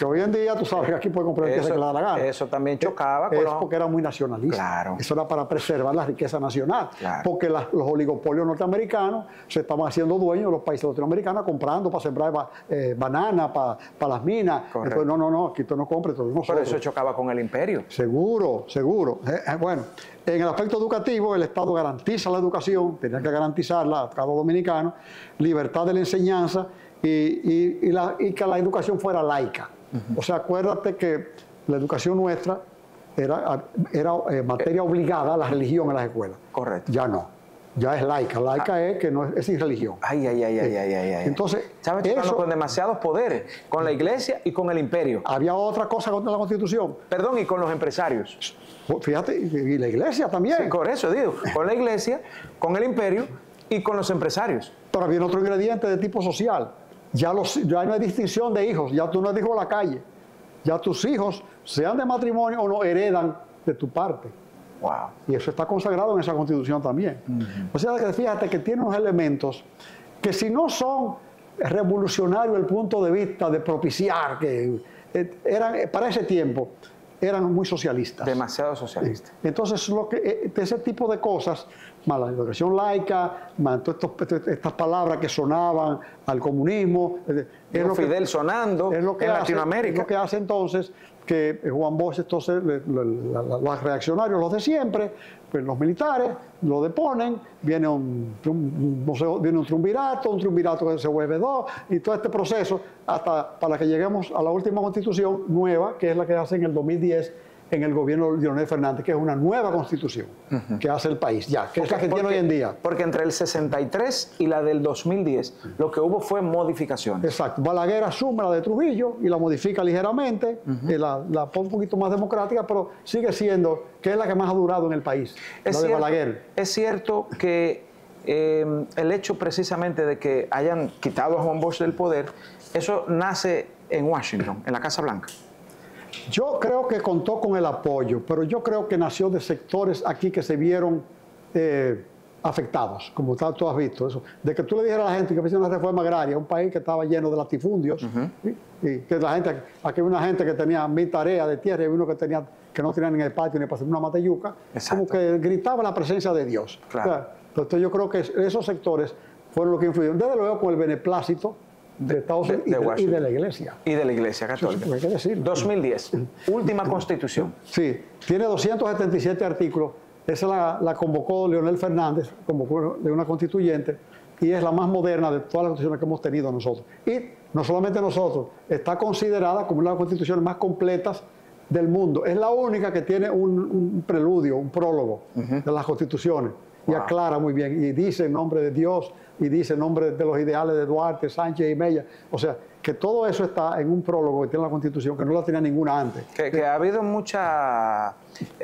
[SPEAKER 2] Que hoy en día, tú sabes que aquí puede comprar el que
[SPEAKER 3] Eso-
[SPEAKER 2] se le da la gana.
[SPEAKER 3] eso también chocaba
[SPEAKER 2] Es
[SPEAKER 3] con los-
[SPEAKER 2] porque era muy nacionalista.
[SPEAKER 3] Claro.
[SPEAKER 2] Eso era para preservar la riqueza nacional.
[SPEAKER 3] Claro.
[SPEAKER 2] Porque los oligopolios norteamericanos se estaban haciendo dueños de los países latinoamericanos, comprando para sembrar eh, banana, para, para las minas.
[SPEAKER 3] Correcto.
[SPEAKER 2] Entonces, no, no, no, aquí tú no
[SPEAKER 3] Por
[SPEAKER 2] nosotros.
[SPEAKER 3] eso chocaba con el imperio.
[SPEAKER 2] Seguro, seguro. Eh, eh, bueno, en el aspecto educativo, el Estado garantiza la educación, tenía que garantizarla a cada dominicano, libertad de la enseñanza y, y- y la- y que la educación fuera laica. O sea, acuérdate que la educación nuestra era, era eh, materia obligada a la religión en las escuelas.
[SPEAKER 3] Correcto.
[SPEAKER 2] Ya no, ya es laica. Laica es que no es, es sin religión.
[SPEAKER 3] Ay, ay, ay, ay, ay, ay, ay.
[SPEAKER 2] Entonces,
[SPEAKER 3] chocando
[SPEAKER 2] eso-
[SPEAKER 3] con demasiados poderes, con la iglesia y con el imperio.
[SPEAKER 2] Había otra cosa contra la Constitución.
[SPEAKER 3] Perdón, y con los empresarios.
[SPEAKER 2] Fíjate, y la iglesia también.
[SPEAKER 3] Sí, por eso digo, con la iglesia, con el imperio y con los empresarios.
[SPEAKER 2] Pero viene otro ingrediente de tipo social. Ya, los, ya no hay distinción de hijos, ya tú no eres hijo de la calle. Ya tus hijos, sean de matrimonio o no, heredan de tu parte.
[SPEAKER 3] Wow.
[SPEAKER 2] Y eso está consagrado en esa constitución también. O sea, que fíjate que tiene unos elementos que si no son revolucionarios el punto de vista de propiciar, que eh, eran, para ese tiempo, eran muy socialistas.
[SPEAKER 3] Demasiado socialista.
[SPEAKER 2] Entonces, lo que, eh, ese tipo de cosas, más la educación laica, más todas estos- estas palabras que sonaban al comunismo, es que-
[SPEAKER 3] Fidel sonando
[SPEAKER 2] es lo que
[SPEAKER 3] en
[SPEAKER 2] hace-
[SPEAKER 3] Latinoamérica.
[SPEAKER 2] es lo que hace entonces que Juan Bosch, entonces, los reaccionarios, los de siempre, pues los militares lo deponen, viene un, un- no viene un triunvirato, un triunvirato que se vuelve dos, y todo este proceso hasta para que lleguemos a la última constitución nueva, que es la que hace en el 2010 en el gobierno de Leonel Fernández, que es una nueva constitución que hace el país, ya, que es la que tiene hoy en día.
[SPEAKER 3] Porque entre el 63 y la del 2010, lo que hubo fue modificaciones.
[SPEAKER 2] Exacto. Balaguer asume la de Trujillo y la modifica ligeramente, y la, la pone un poquito más democrática, pero sigue siendo que es la que más ha durado en el país, la de
[SPEAKER 3] cierto,
[SPEAKER 2] Balaguer.
[SPEAKER 3] es cierto que eh, el hecho precisamente de que hayan quitado a Juan Bosch del poder, eso nace en Washington, en la Casa Blanca.
[SPEAKER 2] Yo creo que contó con el apoyo, pero yo creo que nació de sectores aquí que se vieron eh, afectados, como ta- tú has visto eso. De que tú le dijeras a la gente que hiciera una reforma agraria, un país que estaba lleno de latifundios, ¿sí? y que la gente, aquí había una gente que tenía mil tareas de tierra y había uno que, tenía, que no tenía ni el patio ni para hacer una mateyuca, como que gritaba la presencia de Dios.
[SPEAKER 3] Claro.
[SPEAKER 2] O sea, Entonces yo creo que esos sectores fueron los que influyeron, desde luego con el beneplácito de, Estados Unidos
[SPEAKER 3] de
[SPEAKER 2] y de- y, de la iglesia.
[SPEAKER 3] Y de la Iglesia Católica.
[SPEAKER 2] sí, hay que decirlo.
[SPEAKER 3] 2010, última constitución.
[SPEAKER 2] Sí, tiene 277 artículos. Esa la, la convocó Leonel Fernández, convocó de una constituyente, y es la más moderna de todas las constituciones que hemos tenido nosotros. Y no solamente nosotros, está considerada como una de las constituciones más completas del mundo. Es la única que tiene un, un preludio, un prólogo de las constituciones. Y
[SPEAKER 3] Wow.
[SPEAKER 2] aclara muy bien, y dice en nombre de Dios, y dice en nombre de los ideales de Duarte, Sánchez y Mella. O sea, que todo eso está en un prólogo que tiene la Constitución, que no la tenía ninguna antes.
[SPEAKER 3] Que, que ha habido mucha ha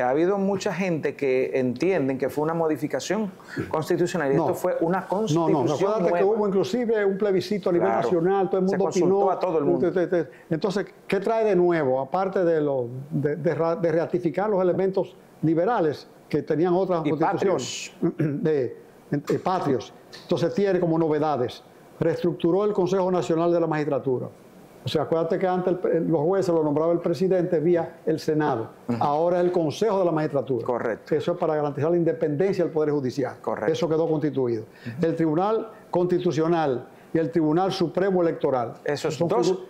[SPEAKER 3] habido mucha gente que entienden que fue una modificación constitucional y
[SPEAKER 2] No.
[SPEAKER 3] esto fue una
[SPEAKER 2] No,
[SPEAKER 3] constitución
[SPEAKER 2] no, acuérdate que
[SPEAKER 3] nueva.
[SPEAKER 2] hubo inclusive un plebiscito a nivel
[SPEAKER 3] Claro.
[SPEAKER 2] nacional, todo el
[SPEAKER 3] Se
[SPEAKER 2] mundo
[SPEAKER 3] consultó
[SPEAKER 2] opinó.
[SPEAKER 3] a todo el mundo.
[SPEAKER 2] Entonces, ¿qué trae de nuevo? Aparte de, lo, de, de ratificar los elementos liberales que tenían otras
[SPEAKER 3] Y
[SPEAKER 2] constituciones, *clears throat* de, de patrios. Entonces tiene como novedades. Reestructuró el Consejo Nacional de la Magistratura. O sea, acuérdate que antes el- los jueces lo nombraba el presidente vía el Senado. Ahora es el Consejo de la Magistratura.
[SPEAKER 3] Correcto.
[SPEAKER 2] Eso es para garantizar la independencia del Poder Judicial.
[SPEAKER 3] Correcto.
[SPEAKER 2] Eso quedó constituido. El Tribunal Constitucional y el Tribunal Supremo Electoral.
[SPEAKER 3] Esos
[SPEAKER 2] Son
[SPEAKER 3] dos-
[SPEAKER 2] figu-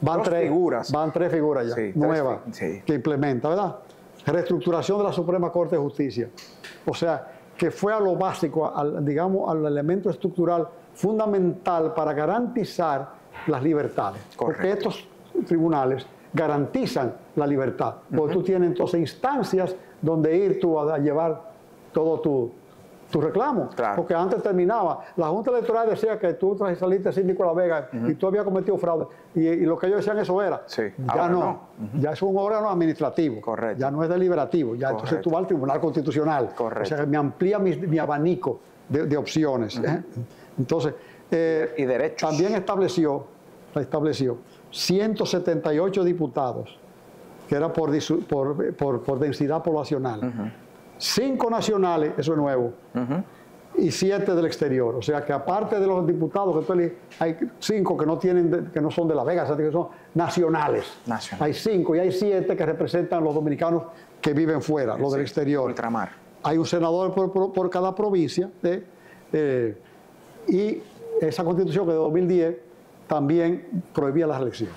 [SPEAKER 2] van
[SPEAKER 3] dos
[SPEAKER 2] tres,
[SPEAKER 3] figuras.
[SPEAKER 2] Van tres figuras ya,
[SPEAKER 3] Sí,
[SPEAKER 2] nuevas,
[SPEAKER 3] fi- sí.
[SPEAKER 2] que implementa, ¿verdad? Reestructuración de la Suprema Corte de Justicia. O sea, que fue a lo básico, al, digamos, al elemento estructural fundamental para garantizar las libertades. Porque estos tribunales garantizan la libertad. Porque tú tienes entonces instancias donde ir tú a, a llevar todo tu, tu reclamo.
[SPEAKER 3] Claro.
[SPEAKER 2] Porque antes terminaba. La Junta Electoral decía que tú saliste síndico de la Vega y tú habías cometido fraude. Y, y lo que ellos decían eso era.
[SPEAKER 3] Sí,
[SPEAKER 2] Ya
[SPEAKER 3] ahora
[SPEAKER 2] no.
[SPEAKER 3] no.
[SPEAKER 2] Ya es un órgano administrativo.
[SPEAKER 3] Correcto.
[SPEAKER 2] Ya no es deliberativo. Ya entonces tú vas al Tribunal Constitucional.
[SPEAKER 3] Correcto.
[SPEAKER 2] O sea, que me amplía mi, mi abanico de, de opciones. ¿eh? Entonces, eh,
[SPEAKER 3] Y derechos.
[SPEAKER 2] también estableció, estableció 178 diputados, que era por, disu- por, por- por densidad poblacional. Cinco nacionales, eso es nuevo, y siete del exterior. O sea que aparte de los diputados que tú eliges, hay cinco que no, tienen de- que no son de La Vega, que son nacionales. Hay cinco y hay siete que representan los dominicanos que viven fuera, los del exterior.
[SPEAKER 3] ultramar.
[SPEAKER 2] Hay un senador por, por- por cada provincia. ¿eh? Eh, y esa constitución que de 2010 también prohibía las elecciones.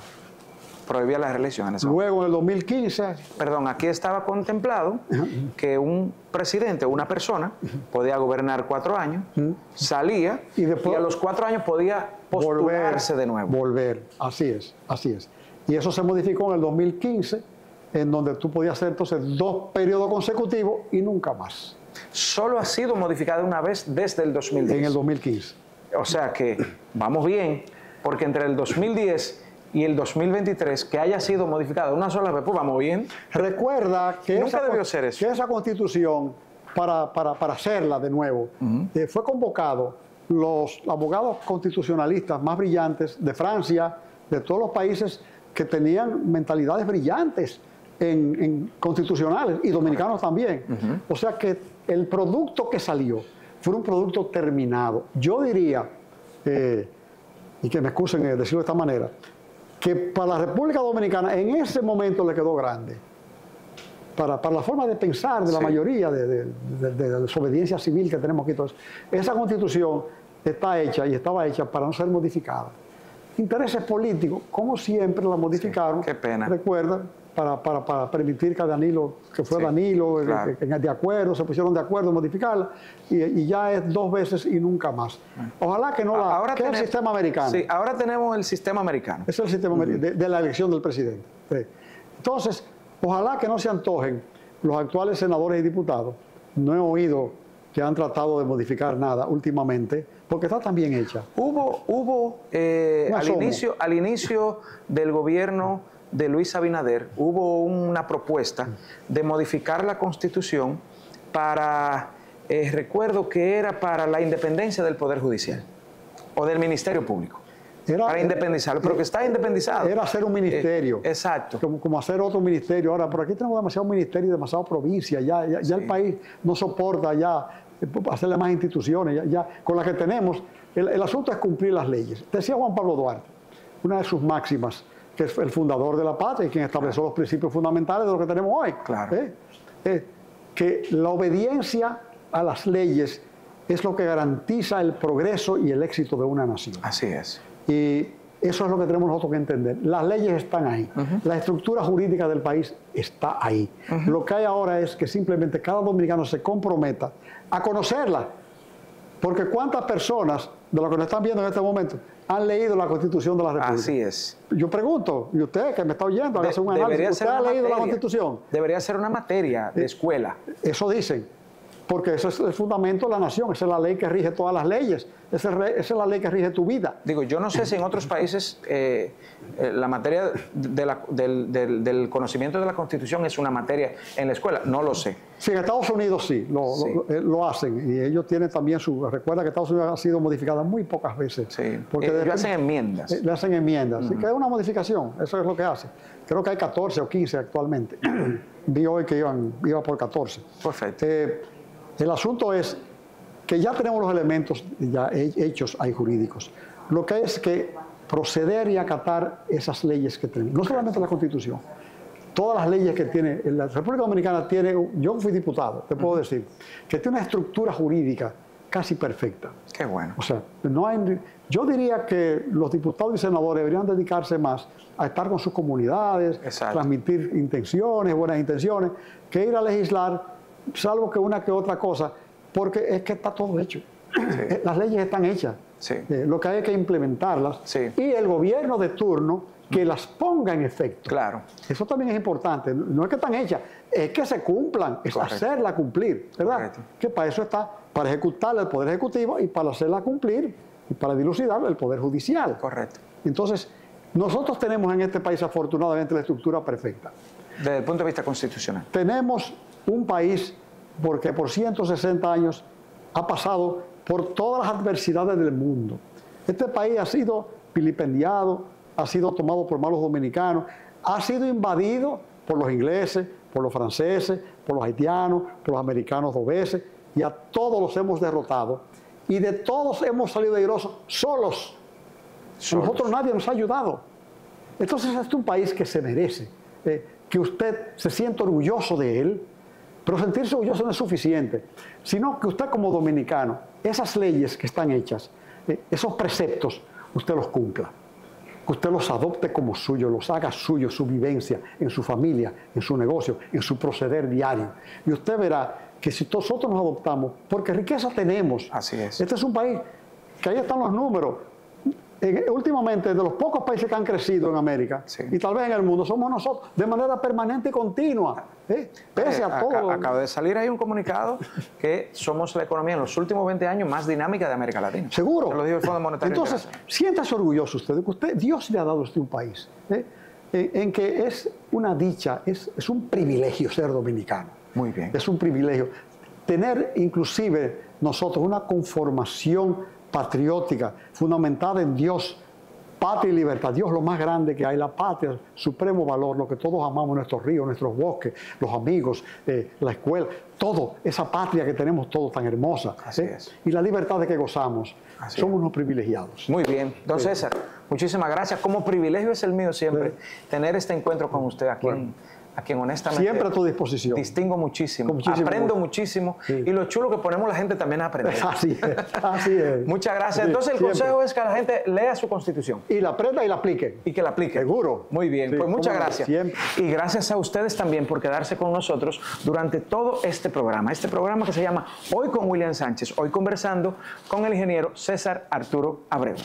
[SPEAKER 3] Prohibía la reelección en ese momento.
[SPEAKER 2] Luego en el 2015,
[SPEAKER 3] Perdón, aquí estaba contemplado que un presidente o una persona podía gobernar cuatro años, salía
[SPEAKER 2] Y
[SPEAKER 3] y,
[SPEAKER 2] después-
[SPEAKER 3] a los cuatro años podía
[SPEAKER 2] volver,
[SPEAKER 3] postularse de nuevo.
[SPEAKER 2] Volver, así es, así es. Y eso se modificó en el 2015, en donde tú podías hacer entonces dos periodos consecutivos y nunca más,
[SPEAKER 3] Solo ha sido modificada una vez desde el 2010.
[SPEAKER 2] en el 2015.
[SPEAKER 3] O sea que vamos bien, porque entre el 2010 y el 2023, que haya sido modificada una sola vez, pues vamos bien.
[SPEAKER 2] Recuerda que,
[SPEAKER 3] Nunca
[SPEAKER 2] esa,
[SPEAKER 3] debió ser eso.
[SPEAKER 2] que esa constitución, para, para, para hacerla de nuevo, eh, fue convocado los abogados constitucionalistas más brillantes de Francia, de todos los países que tenían mentalidades brillantes en, en constitucionales y dominicanos también. O sea que el producto que salió fue un producto terminado. Yo diría, eh, y que me excusen eh, decirlo de esta manera, que para la República Dominicana en ese momento le quedó grande. Para, para la forma de pensar de la
[SPEAKER 3] Sí.
[SPEAKER 2] mayoría de, de- de- de la desobediencia civil que tenemos aquí. Todo eso. Esa constitución está hecha y estaba hecha para no ser modificada. Intereses políticos, como siempre la modificaron.
[SPEAKER 3] qué pena.
[SPEAKER 2] Recuerda, para, para, para permitir que Danilo, que fue
[SPEAKER 3] Sí,
[SPEAKER 2] Danilo, eh,
[SPEAKER 3] claro.
[SPEAKER 2] que de acuerdo, se pusieron de acuerdo en modificarla, y, y ya es dos veces y nunca más. Ojalá que no la... que es el
[SPEAKER 3] tenemos-
[SPEAKER 2] sistema americano.
[SPEAKER 3] Sí, ahora tenemos el sistema americano.
[SPEAKER 2] Es el sistema ameri- de, de la elección del presidente. Sí. Entonces, ojalá que no se antojen los actuales senadores y diputados. No he oído que han tratado de modificar nada últimamente, porque está tan bien hecha.
[SPEAKER 3] Hubo, hubo eh, al, inicio, al inicio del gobierno de Luis Abinader, hubo una propuesta de modificar la constitución para, eh, recuerdo que era para la independencia del Poder Judicial o del Ministerio Público.
[SPEAKER 2] Era-
[SPEAKER 3] para independizarlo, pero que está independizado.
[SPEAKER 2] Era hacer un ministerio.
[SPEAKER 3] Eh, exacto.
[SPEAKER 2] Como, como hacer otro ministerio. Ahora, por aquí tenemos demasiado ministerio y demasiado provincia. Ya, ya, ya el país no soporta ya eh, hacerle más instituciones. Ya, ya con las que tenemos, el, el asunto es cumplir las leyes. Decía Juan Pablo Duarte, una de sus máximas, que es el fundador de la patria y quien estableció los principios fundamentales de lo que tenemos hoy.
[SPEAKER 3] Claro.
[SPEAKER 2] ¿eh? Eh, que la obediencia a las leyes es lo que garantiza el progreso y el éxito de una nación.
[SPEAKER 3] Así es.
[SPEAKER 2] Y eso es lo que tenemos nosotros que entender. Las leyes están ahí. La estructura jurídica del país está ahí. Lo que hay ahora es que simplemente cada dominicano se comprometa a conocerla. Porque cuántas personas de los que nos están viendo en este momento han leído la Constitución de la República.
[SPEAKER 3] Así es.
[SPEAKER 2] Yo pregunto, y usted que me está oyendo, hágase un análisis. ¿Usted ha leído la. Constitución?
[SPEAKER 3] Debería ser una materia de escuela.
[SPEAKER 2] Eso dicen. Porque ese es el fundamento de la nación, esa es la ley que rige todas las leyes, esa es, la ley que rige tu vida.
[SPEAKER 3] Digo, yo no sé si en otros países eh, eh, la materia de la- del, del- del conocimiento de la Constitución es una materia en la escuela, no lo sé.
[SPEAKER 2] Sí, en Estados Unidos sí, lo,
[SPEAKER 3] Sí.
[SPEAKER 2] lo- eh, lo hacen y ellos tienen también su... Recuerda que Estados Unidos ha sido modificada muy pocas veces.
[SPEAKER 3] Sí.
[SPEAKER 2] Porque
[SPEAKER 3] ellos hacen enmiendas.
[SPEAKER 2] Le hacen enmiendas. Así que es una modificación, eso es lo que hace. Creo que hay 14 o 15 actualmente. *clears throat* Vi hoy que iban, iba por 14.
[SPEAKER 3] Perfecto.
[SPEAKER 2] Eh, el asunto es que ya tenemos los elementos ya he- hechos ahí jurídicos. Lo que es que proceder y acatar esas leyes que tenemos, no solamente la Constitución, todas las leyes que tiene la República Dominicana tiene, yo fui diputado, te puedo decir, que tiene una estructura jurídica casi perfecta.
[SPEAKER 3] Qué bueno.
[SPEAKER 2] O sea, no hay, yo diría que los diputados y senadores deberían dedicarse más a estar con sus comunidades,
[SPEAKER 3] Exacto.
[SPEAKER 2] transmitir intenciones, buenas intenciones, que ir a legislar, salvo que una que otra cosa, porque es que está todo hecho. *clears throat* Las leyes están hechas.
[SPEAKER 3] Sí.
[SPEAKER 2] Eh, lo que hay es que implementarlas
[SPEAKER 3] Sí.
[SPEAKER 2] y el gobierno de turno que las ponga en efecto.
[SPEAKER 3] Claro.
[SPEAKER 2] Eso también es importante. No es que están hechas, es que se cumplan, es
[SPEAKER 3] Correcto.
[SPEAKER 2] hacerla cumplir, ¿verdad?
[SPEAKER 3] Correcto.
[SPEAKER 2] Que para eso está, para ejecutarla el Poder Ejecutivo y para hacerla cumplir y para dilucidarla el Poder Judicial.
[SPEAKER 3] Correcto.
[SPEAKER 2] Entonces, nosotros tenemos en este país afortunadamente la estructura perfecta.
[SPEAKER 3] Desde el punto de vista constitucional.
[SPEAKER 2] Tenemos un país porque por 160 años ha pasado por todas las adversidades del mundo. Este país ha sido vilipendiado, ha sido tomado por malos dominicanos, ha sido invadido por los ingleses, por los franceses, por los haitianos, por los americanos dos veces, y a todos los hemos derrotado. Y de todos hemos salido airosos solos. Nosotros nadie nos ha ayudado. Entonces este es un país que se merece, eh, que usted se sienta orgulloso de él, pero sentirse orgulloso no es suficiente, sino que usted como dominicano, esas leyes que están hechas, eh, esos preceptos, usted los cumpla, que usted los adopte como suyo, los haga suyo, su vivencia, en su familia, en su negocio, en su proceder diario. Y usted verá que si nosotros nos adoptamos, porque riqueza tenemos,
[SPEAKER 3] Así es.
[SPEAKER 2] este es un país que ahí están los números. En- últimamente, de los pocos países que han crecido en América
[SPEAKER 3] Sí.
[SPEAKER 2] y tal vez en el mundo, somos nosotros, de manera permanente y continua. ¿eh? Pese a todo.
[SPEAKER 3] Acaba de salir ahí un comunicado que somos la economía en los últimos 20 años más dinámica de América Latina.
[SPEAKER 2] Seguro.
[SPEAKER 3] Se lo dijo el Fondo Monetario
[SPEAKER 2] Entonces,
[SPEAKER 3] Internacional.
[SPEAKER 2] siéntase orgulloso usted de que usted, Dios le ha dado a usted un país ¿eh? en, en que es una dicha, es, es un privilegio ser dominicano.
[SPEAKER 3] Muy bien.
[SPEAKER 2] Es un privilegio. Tener inclusive nosotros una conformación patriótica fundamentada en Dios, patria y libertad. Dios lo más grande que hay, la patria, supremo valor, lo que todos amamos, nuestros ríos, nuestros bosques, los amigos, eh, la escuela, todo, esa patria que tenemos todos tan hermosa.
[SPEAKER 3] Así
[SPEAKER 2] ¿eh?
[SPEAKER 3] es.
[SPEAKER 2] Y la libertad de que gozamos.
[SPEAKER 3] Así
[SPEAKER 2] Somos unos privilegiados.
[SPEAKER 3] Muy bien, don César, muchísimas gracias. Como privilegio es el mío siempre tener este encuentro con usted, a quien, a quien honestamente
[SPEAKER 2] Siempre a tu disposición.
[SPEAKER 3] distingo muchísimo, aprendo
[SPEAKER 2] gusto.
[SPEAKER 3] muchísimo
[SPEAKER 2] Sí.
[SPEAKER 3] y lo chulo que ponemos la gente también a aprender. *laughs*
[SPEAKER 2] Así es, así es. *laughs*
[SPEAKER 3] Muchas gracias.
[SPEAKER 2] Sí,
[SPEAKER 3] Entonces el
[SPEAKER 2] siempre.
[SPEAKER 3] consejo es que la gente lea su constitución.
[SPEAKER 2] Y la aprenda y la aplique.
[SPEAKER 3] y que la aplique.
[SPEAKER 2] Seguro.
[SPEAKER 3] Muy bien,
[SPEAKER 2] Sí,
[SPEAKER 3] pues muchas gracias.
[SPEAKER 2] siempre.
[SPEAKER 3] Y gracias a ustedes también por quedarse con nosotros durante todo este programa. Este programa que se llama Hoy con William Sánchez. Hoy conversando con el ingeniero César Arturo Abreu.